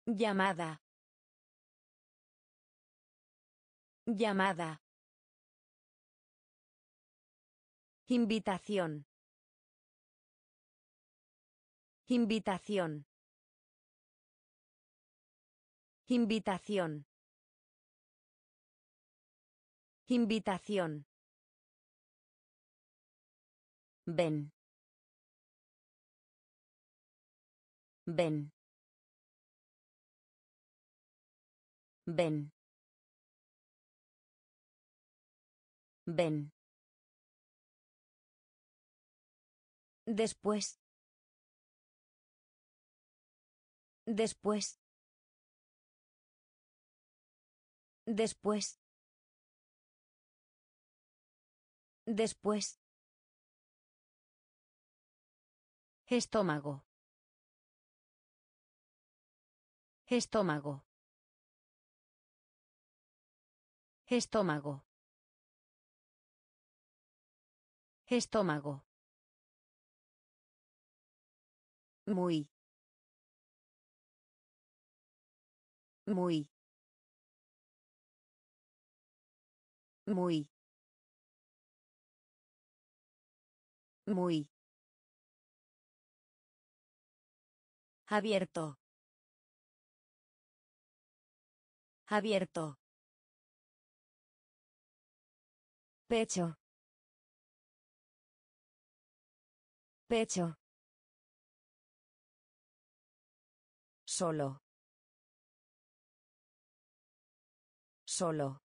Llamada. Llamada. Invitación. Invitación. Invitación. Invitación. Ven. Ven. Ven. Ven. Después. Después. Después. Después. Estómago. Estómago. Estómago. Estómago. Muy. Muy. Muy. Muy. Abierto. Abierto. Pecho. Pecho. Solo. Solo.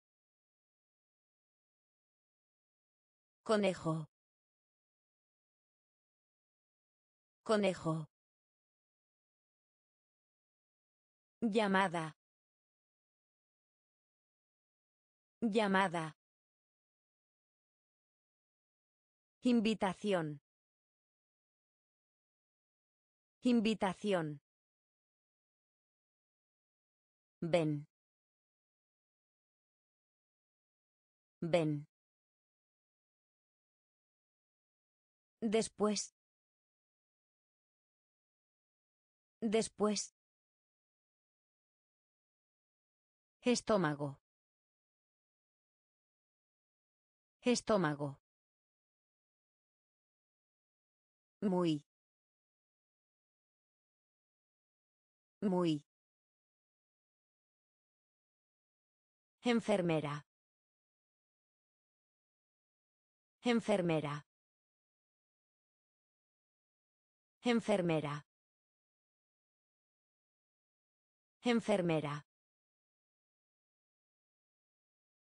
Conejo. Conejo. Llamada. Llamada. Invitación. Invitación. Ven. Ven. Después. Después. Estómago. Estómago. Muy. Muy. Enfermera. Enfermera. Enfermera. Enfermera.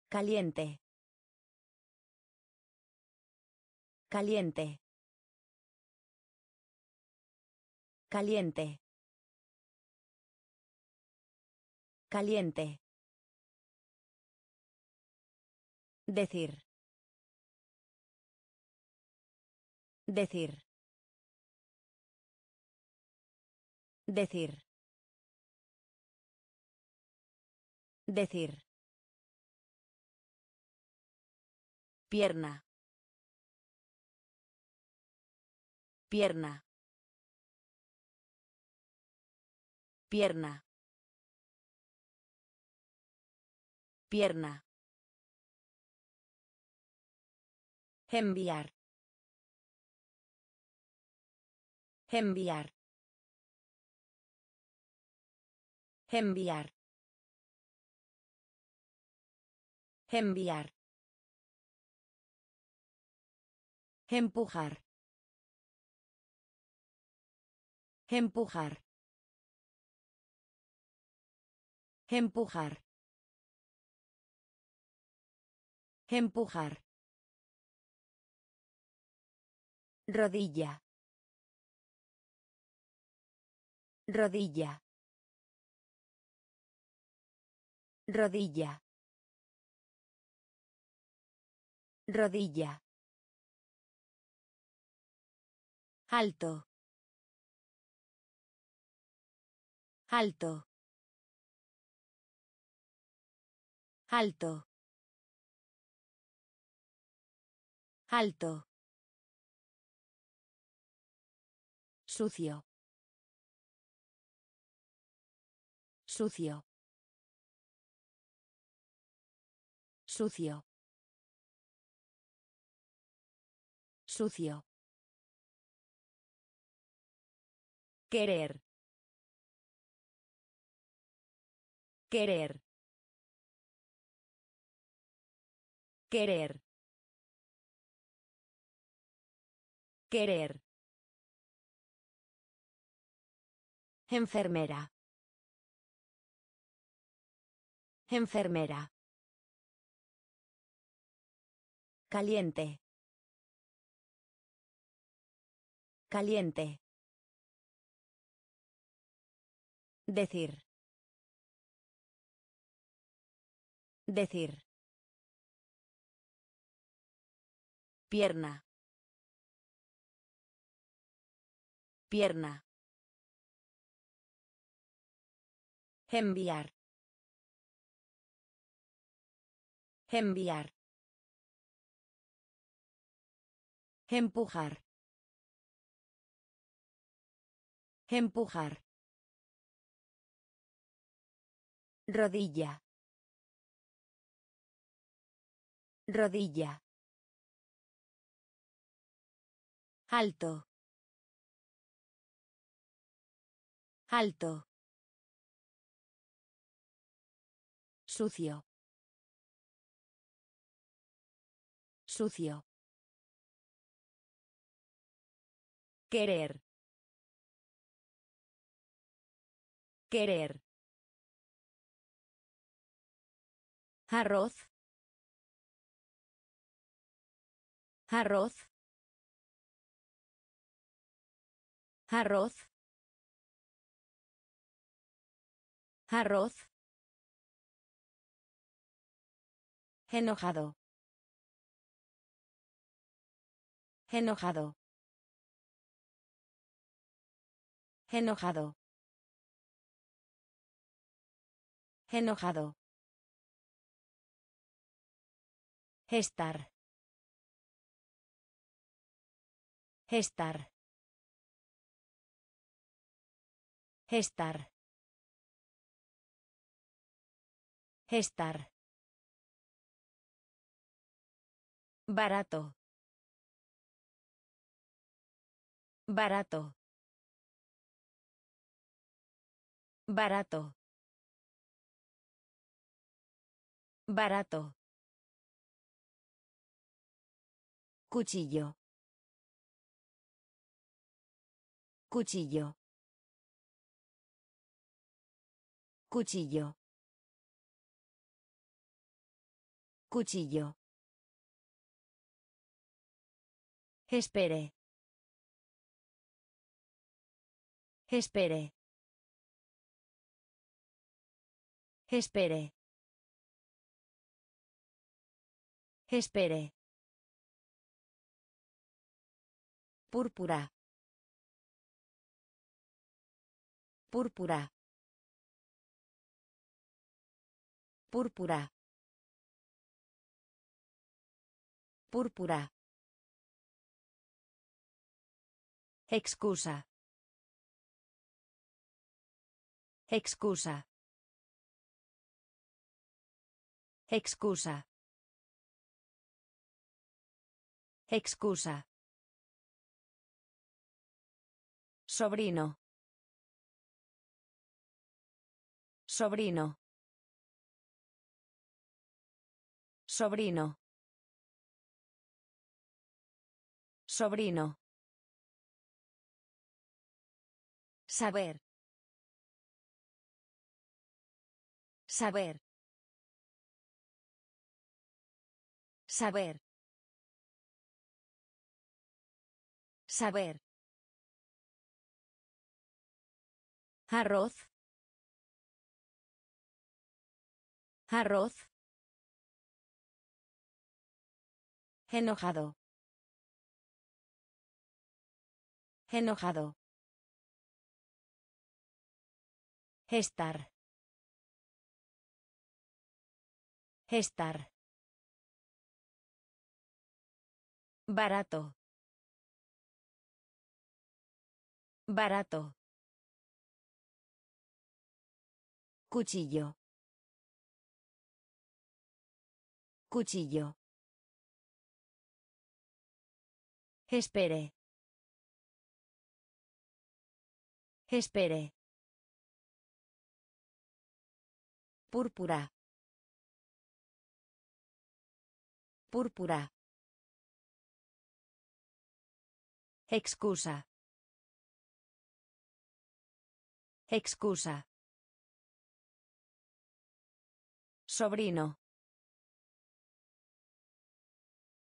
Caliente. Caliente. Caliente. Caliente. Decir. Decir. Decir. Decir. Pierna. Pierna. Pierna. Pierna. Enviar. Enviar. Enviar. Enviar. Empujar. Empujar. Empujar. Empujar. Rodilla. Rodilla. Rodilla. Rodilla. Alto. Alto. Alto. Alto. Sucio. Sucio. Sucio. Sucio. Querer. Querer. Querer. Querer. Enfermera. Enfermera. Caliente. Caliente. Decir. Decir. Pierna. Pierna. Enviar. Enviar. Empujar. Empujar. Rodilla. Rodilla. Alto. Alto. Sucio. Sucio. Querer. Querer. Arroz. Arroz. Arroz. Arroz. Enojado. Enojado. Enojado. Enojado. Estar. Estar. Estar. Estar. Barato. Barato. Barato. Barato. Cuchillo. Cuchillo. Cuchillo. Cuchillo. Espere. Espere. Espere. Espere. Púrpura. Púrpura. Púrpura. Púrpura. Excusa. Excusa. Excusa. Excusa. Sobrino. Sobrino. Sobrino. Sobrino. Saber. Saber. Saber. Saber. Arroz. Arroz. Enojado. Enojado. Estar. Estar. Barato. Barato. Cuchillo. Cuchillo. Espere. Espere. Púrpura. Púrpura. Excusa. Excusa. Sobrino.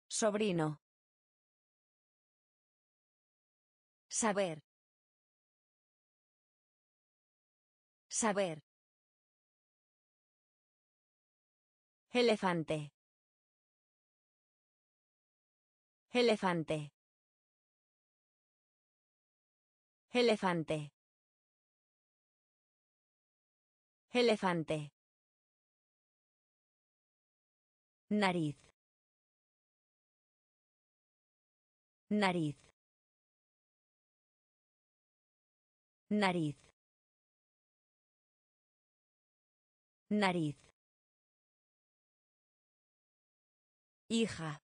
Sobrino. Saber. Saber. Elefante. Elefante. Elefante. Elefante. Nariz. Nariz. Nariz. Nariz. Hija.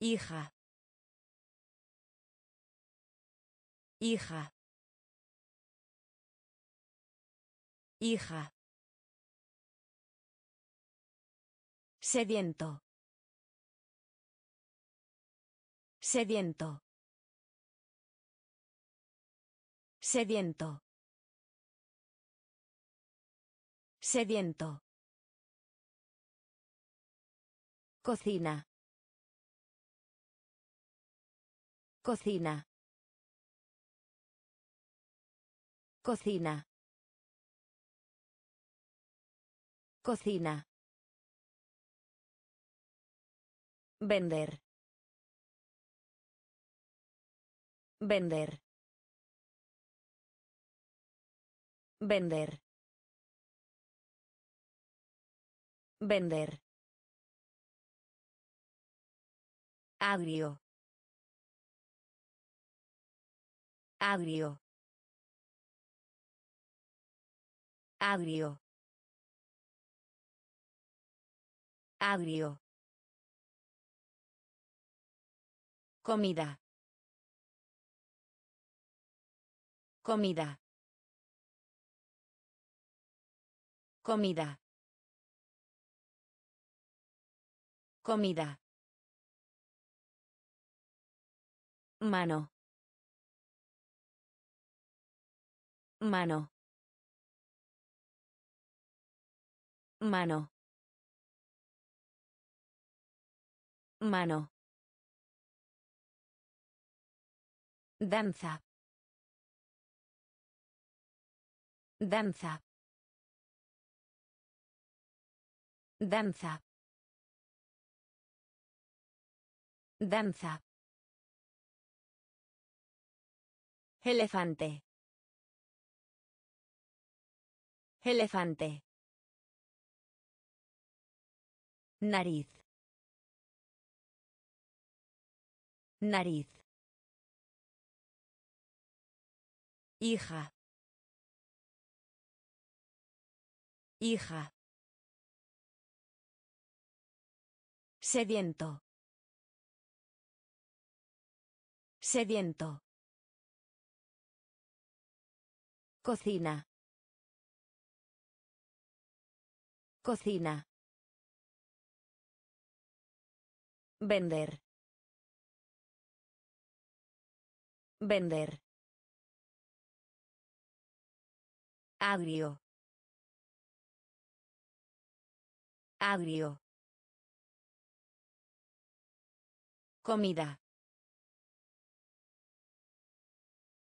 Hija. Hija. Hija. Sediento. Sediento. Sediento. Sediento. Cocina. Cocina. Cocina. Cocina. Vender. Vender. Vender. Vender. Agrio. Agrio. Agrio. Agrio. Comida. Comida. Comida. Comida. Mano. Mano. Mano. Mano. Danza. Danza. Danza. Danza. Elefante. Elefante. Nariz. Nariz. Hija. Hija. Sediento. Sediento. Cocina. Cocina. Vender. Vender. Agrio. Agrio. Comida.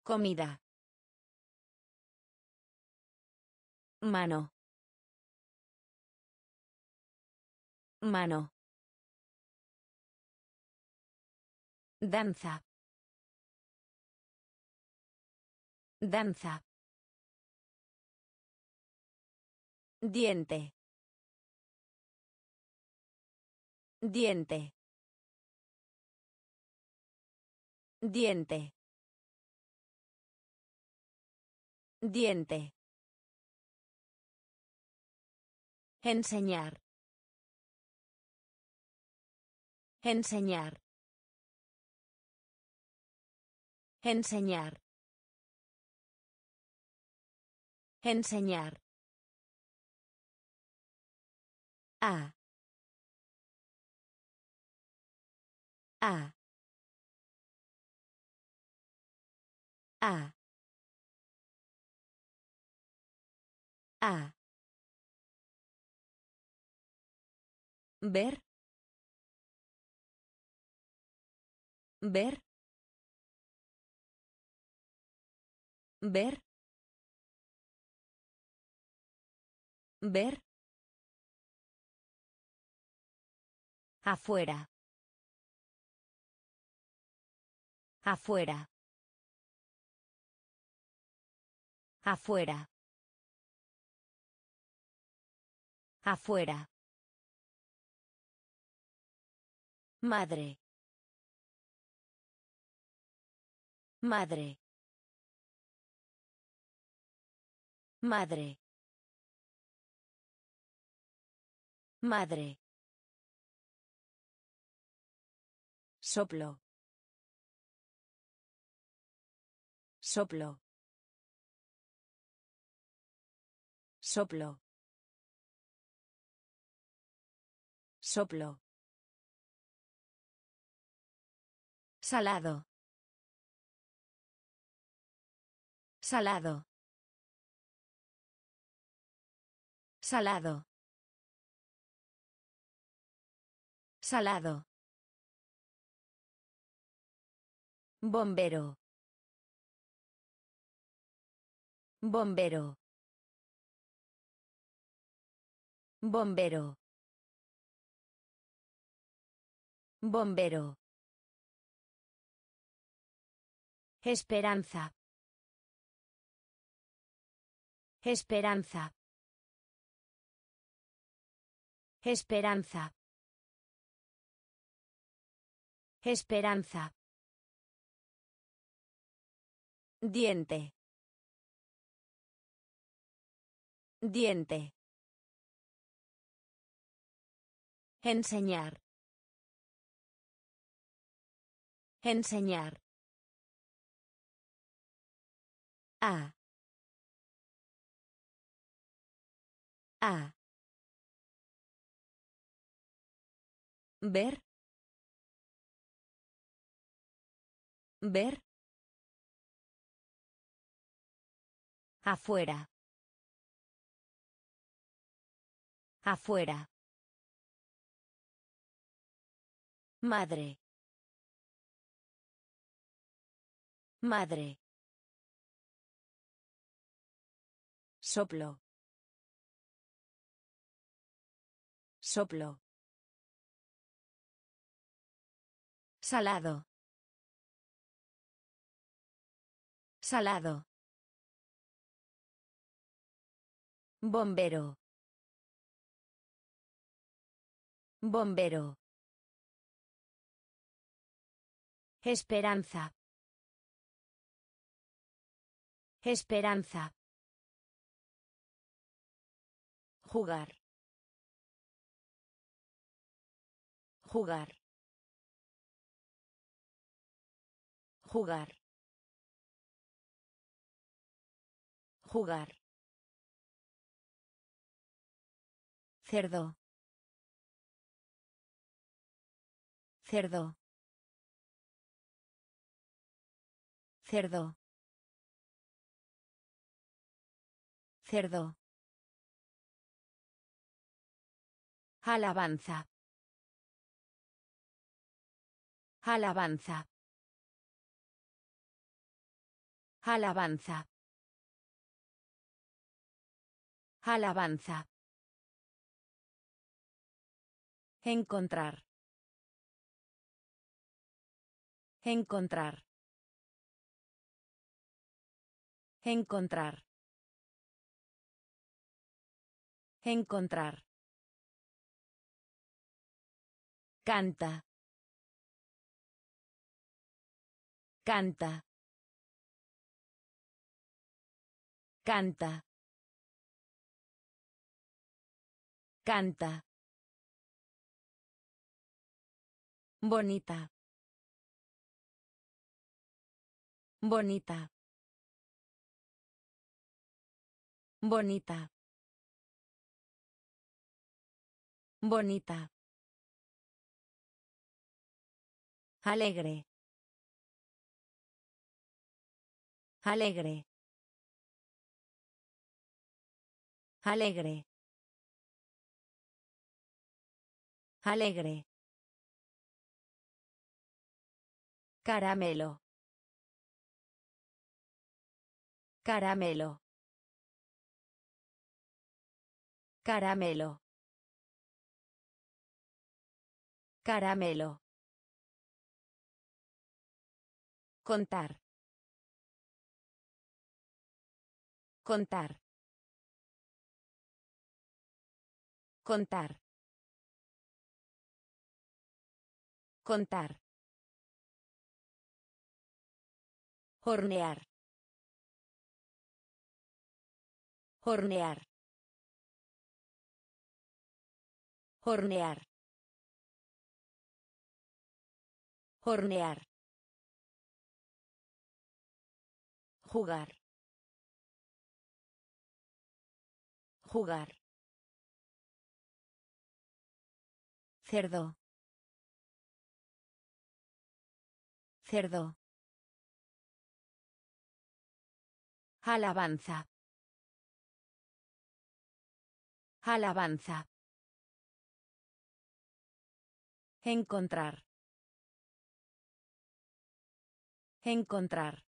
Comida. Mano. Mano. Danza. Danza. Diente. Diente. Diente. Diente. Enseñar. Enseñar. Enseñar. Enseñar. A. A. A. A. Ver. Ver. Ver. Ver. Afuera. Afuera. Afuera. Afuera. Madre. Madre. Madre. Madre. Soplo. Soplo. Soplo. Soplo. Salado. Salado. Salado. Salado. Bombero. Bombero. Bombero. Bombero. Esperanza. Esperanza. Esperanza. Esperanza. Diente. Diente. Enseñar. Enseñar. A. A. Ver. Ver. Afuera. Afuera. Madre. Madre. Soplo. Soplo. Salado. Salado. Bombero. Bombero. Esperanza. Esperanza. Jugar. Jugar. Jugar. Jugar. Cerdo. Cerdo. Cerdo. Cerdo. Alabanza. Alabanza. Alabanza. Alabanza. Encontrar. Encontrar. Encontrar. Encontrar. Canta. Canta. Canta. Canta. Bonita. Bonita. Bonita. Bonita. Alegre. Alegre. Alegre. Alegre. Caramelo. Caramelo. Caramelo. Caramelo. Contar. Contar. Contar. Contar. Hornear. Hornear. Hornear. Hornear. Jugar. Jugar. Cerdo. Cerdo. Alabanza. Alabanza. Encontrar. Encontrar.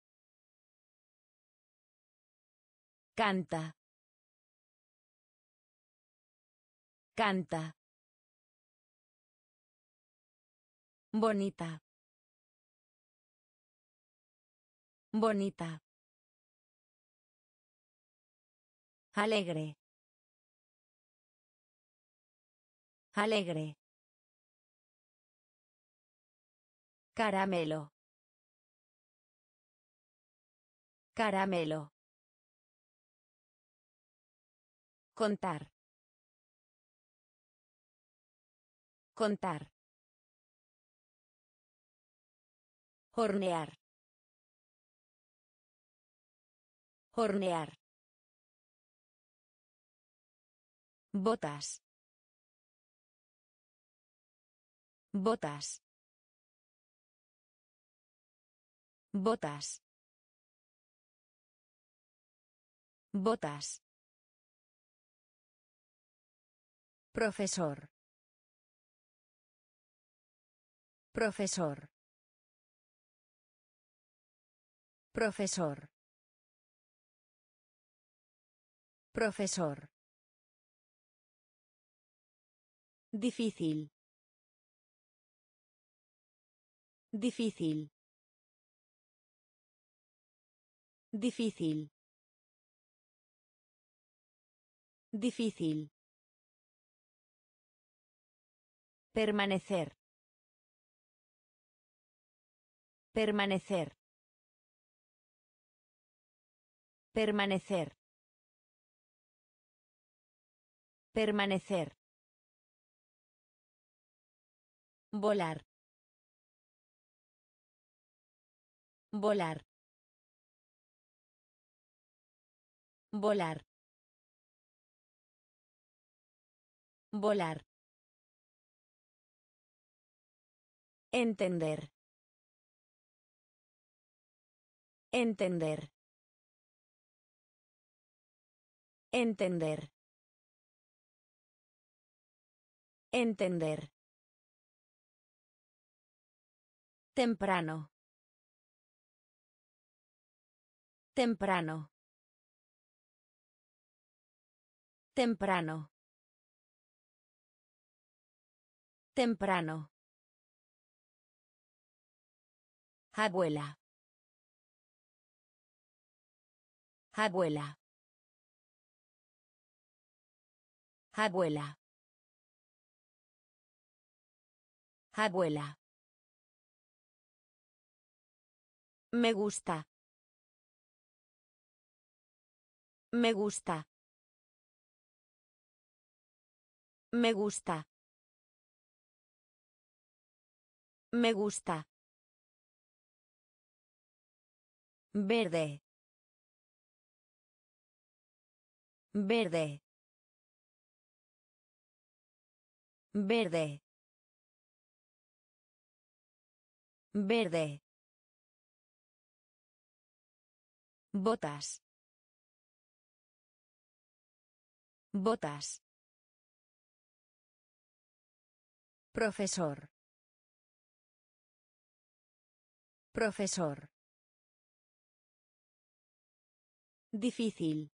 Canta. Canta. Bonita. Bonita. Alegre. Alegre. Caramelo. Caramelo. Contar. Contar. Hornear. Hornear. Botas. Botas. Botas. Botas. Profesor. Profesor. Profesor. Profesor. Difícil. Difícil. Difícil. Difícil. Permanecer. Permanecer. Permanecer. Permanecer. Volar. Volar. Volar. Volar. Entender. Entender. Entender. Entender. Temprano. Temprano. Temprano. Temprano. Abuela. Abuela. Abuela. Abuela. Me gusta. Me gusta. Me gusta. Me gusta. Verde. Verde. Verde. Verde. Botas. Botas. Profesor. Profesor. Difícil.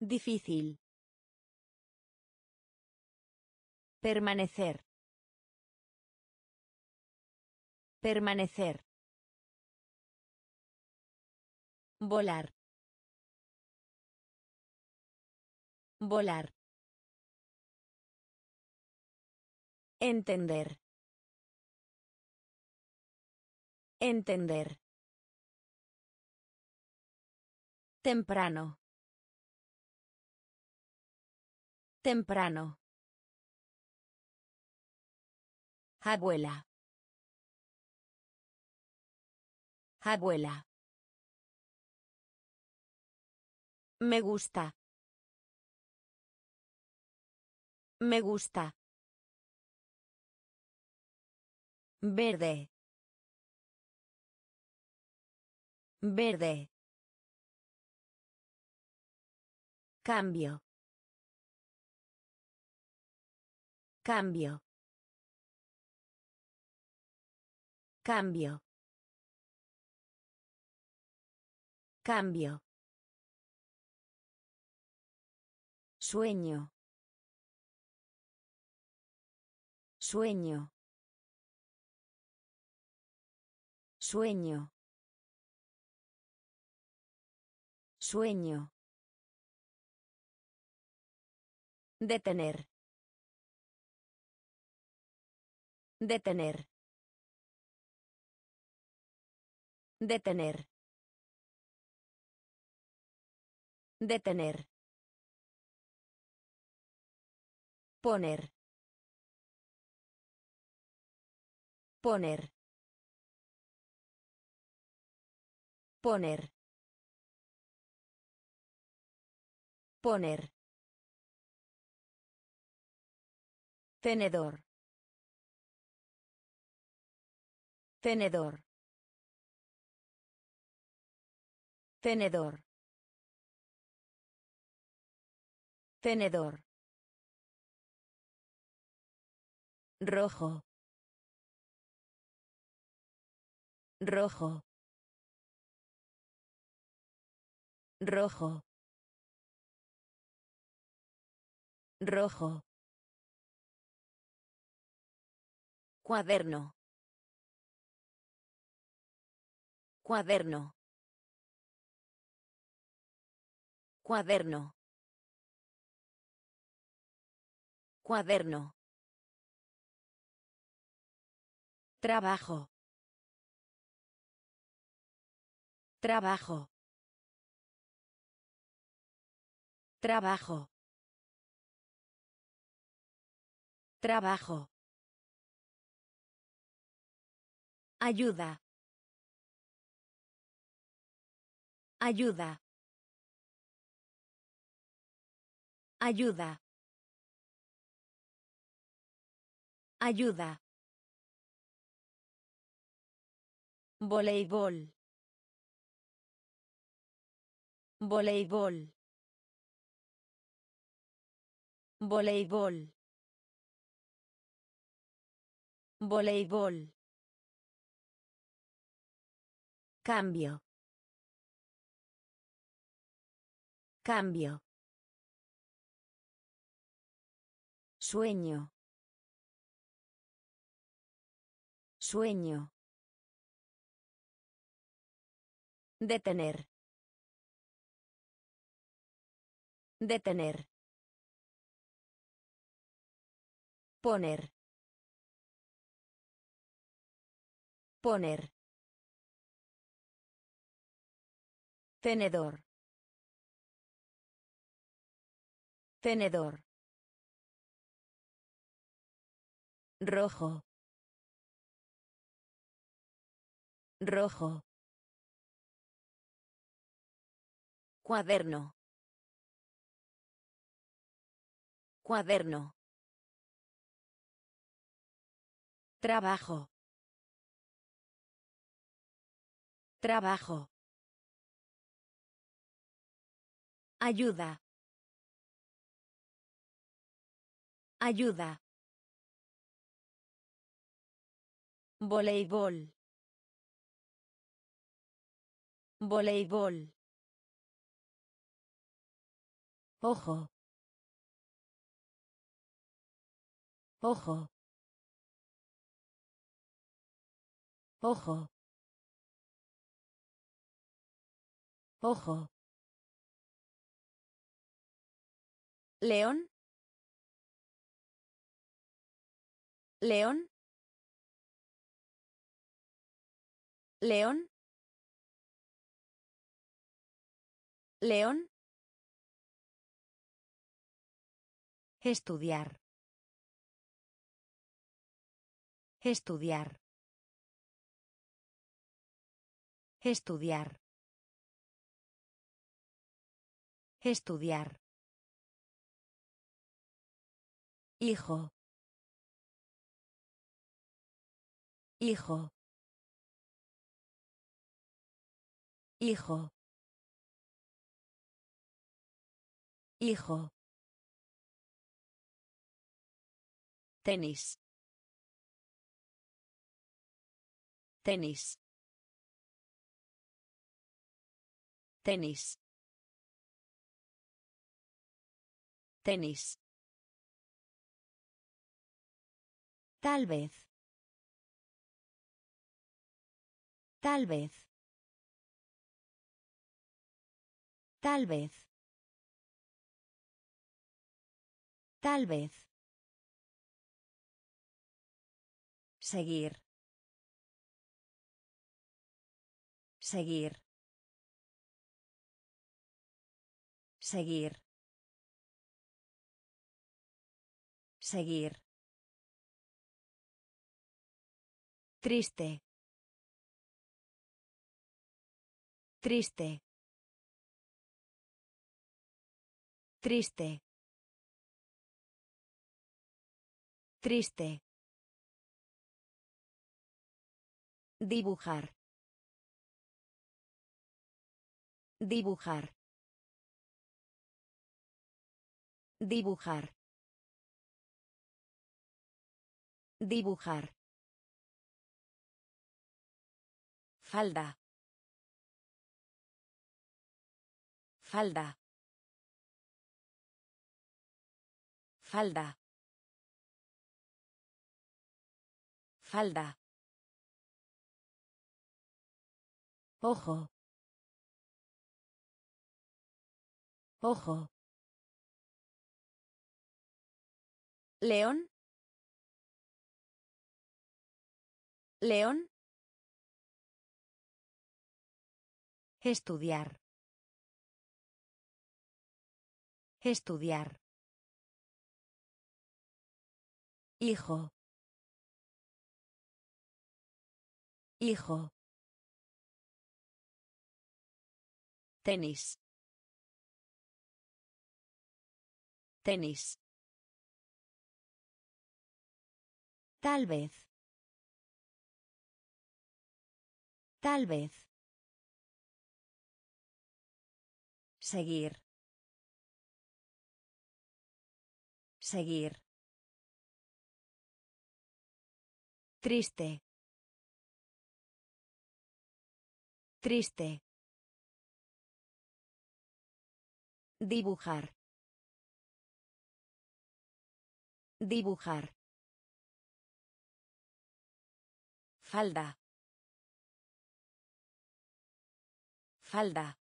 Difícil. Permanecer. Permanecer. Volar. Volar. Entender. Entender. Temprano. Temprano. Abuela. Abuela. Me gusta. Me gusta. Verde. Verde. Cambio. Cambio. Cambio. Cambio. Sueño. Sueño. Sueño. Sueño. Detener. Detener. Detener. Detener. Poner. Poner. Poner. Poner. Tenedor. Tenedor. Tenedor. Tenedor. Rojo. Rojo. Rojo. Rojo. Cuaderno. Cuaderno. Cuaderno. Cuaderno. Trabajo. Trabajo. Trabajo. Trabajo. Ayuda. Ayuda. Ayuda. Ayuda. Voleibol. Voleibol. Voleibol. Voleibol. Cambio. Cambio. Sueño. Sueño. Detener. Detener. Poner. Poner. Tenedor. Tenedor. Rojo. Rojo. Cuaderno. Cuaderno. Trabajo. Trabajo. Ayuda. Ayuda. Voleibol. Voleibol. Ojo. Ojo. Ojo. Ojo. León. León. León. León. Estudiar. Estudiar. Estudiar. Estudiar. Hijo. Hijo. Hijo. Hijo. Tenis. Tenis. Tenis. Tenis. Tal vez. Tal vez. Tal vez. Tal vez. Seguir. Seguir. Seguir. Seguir. Triste. Triste. Triste. Triste. Dibujar. Dibujar. Dibujar. Dibujar. Falda. Falda. Falda. Falda. Ojo. Ojo. León. León. Estudiar. Estudiar. Hijo. Hijo. Tenis. Tenis. Tal vez. Tal vez. Seguir. Seguir. Triste. Triste. Dibujar. Dibujar. Falda. Falda.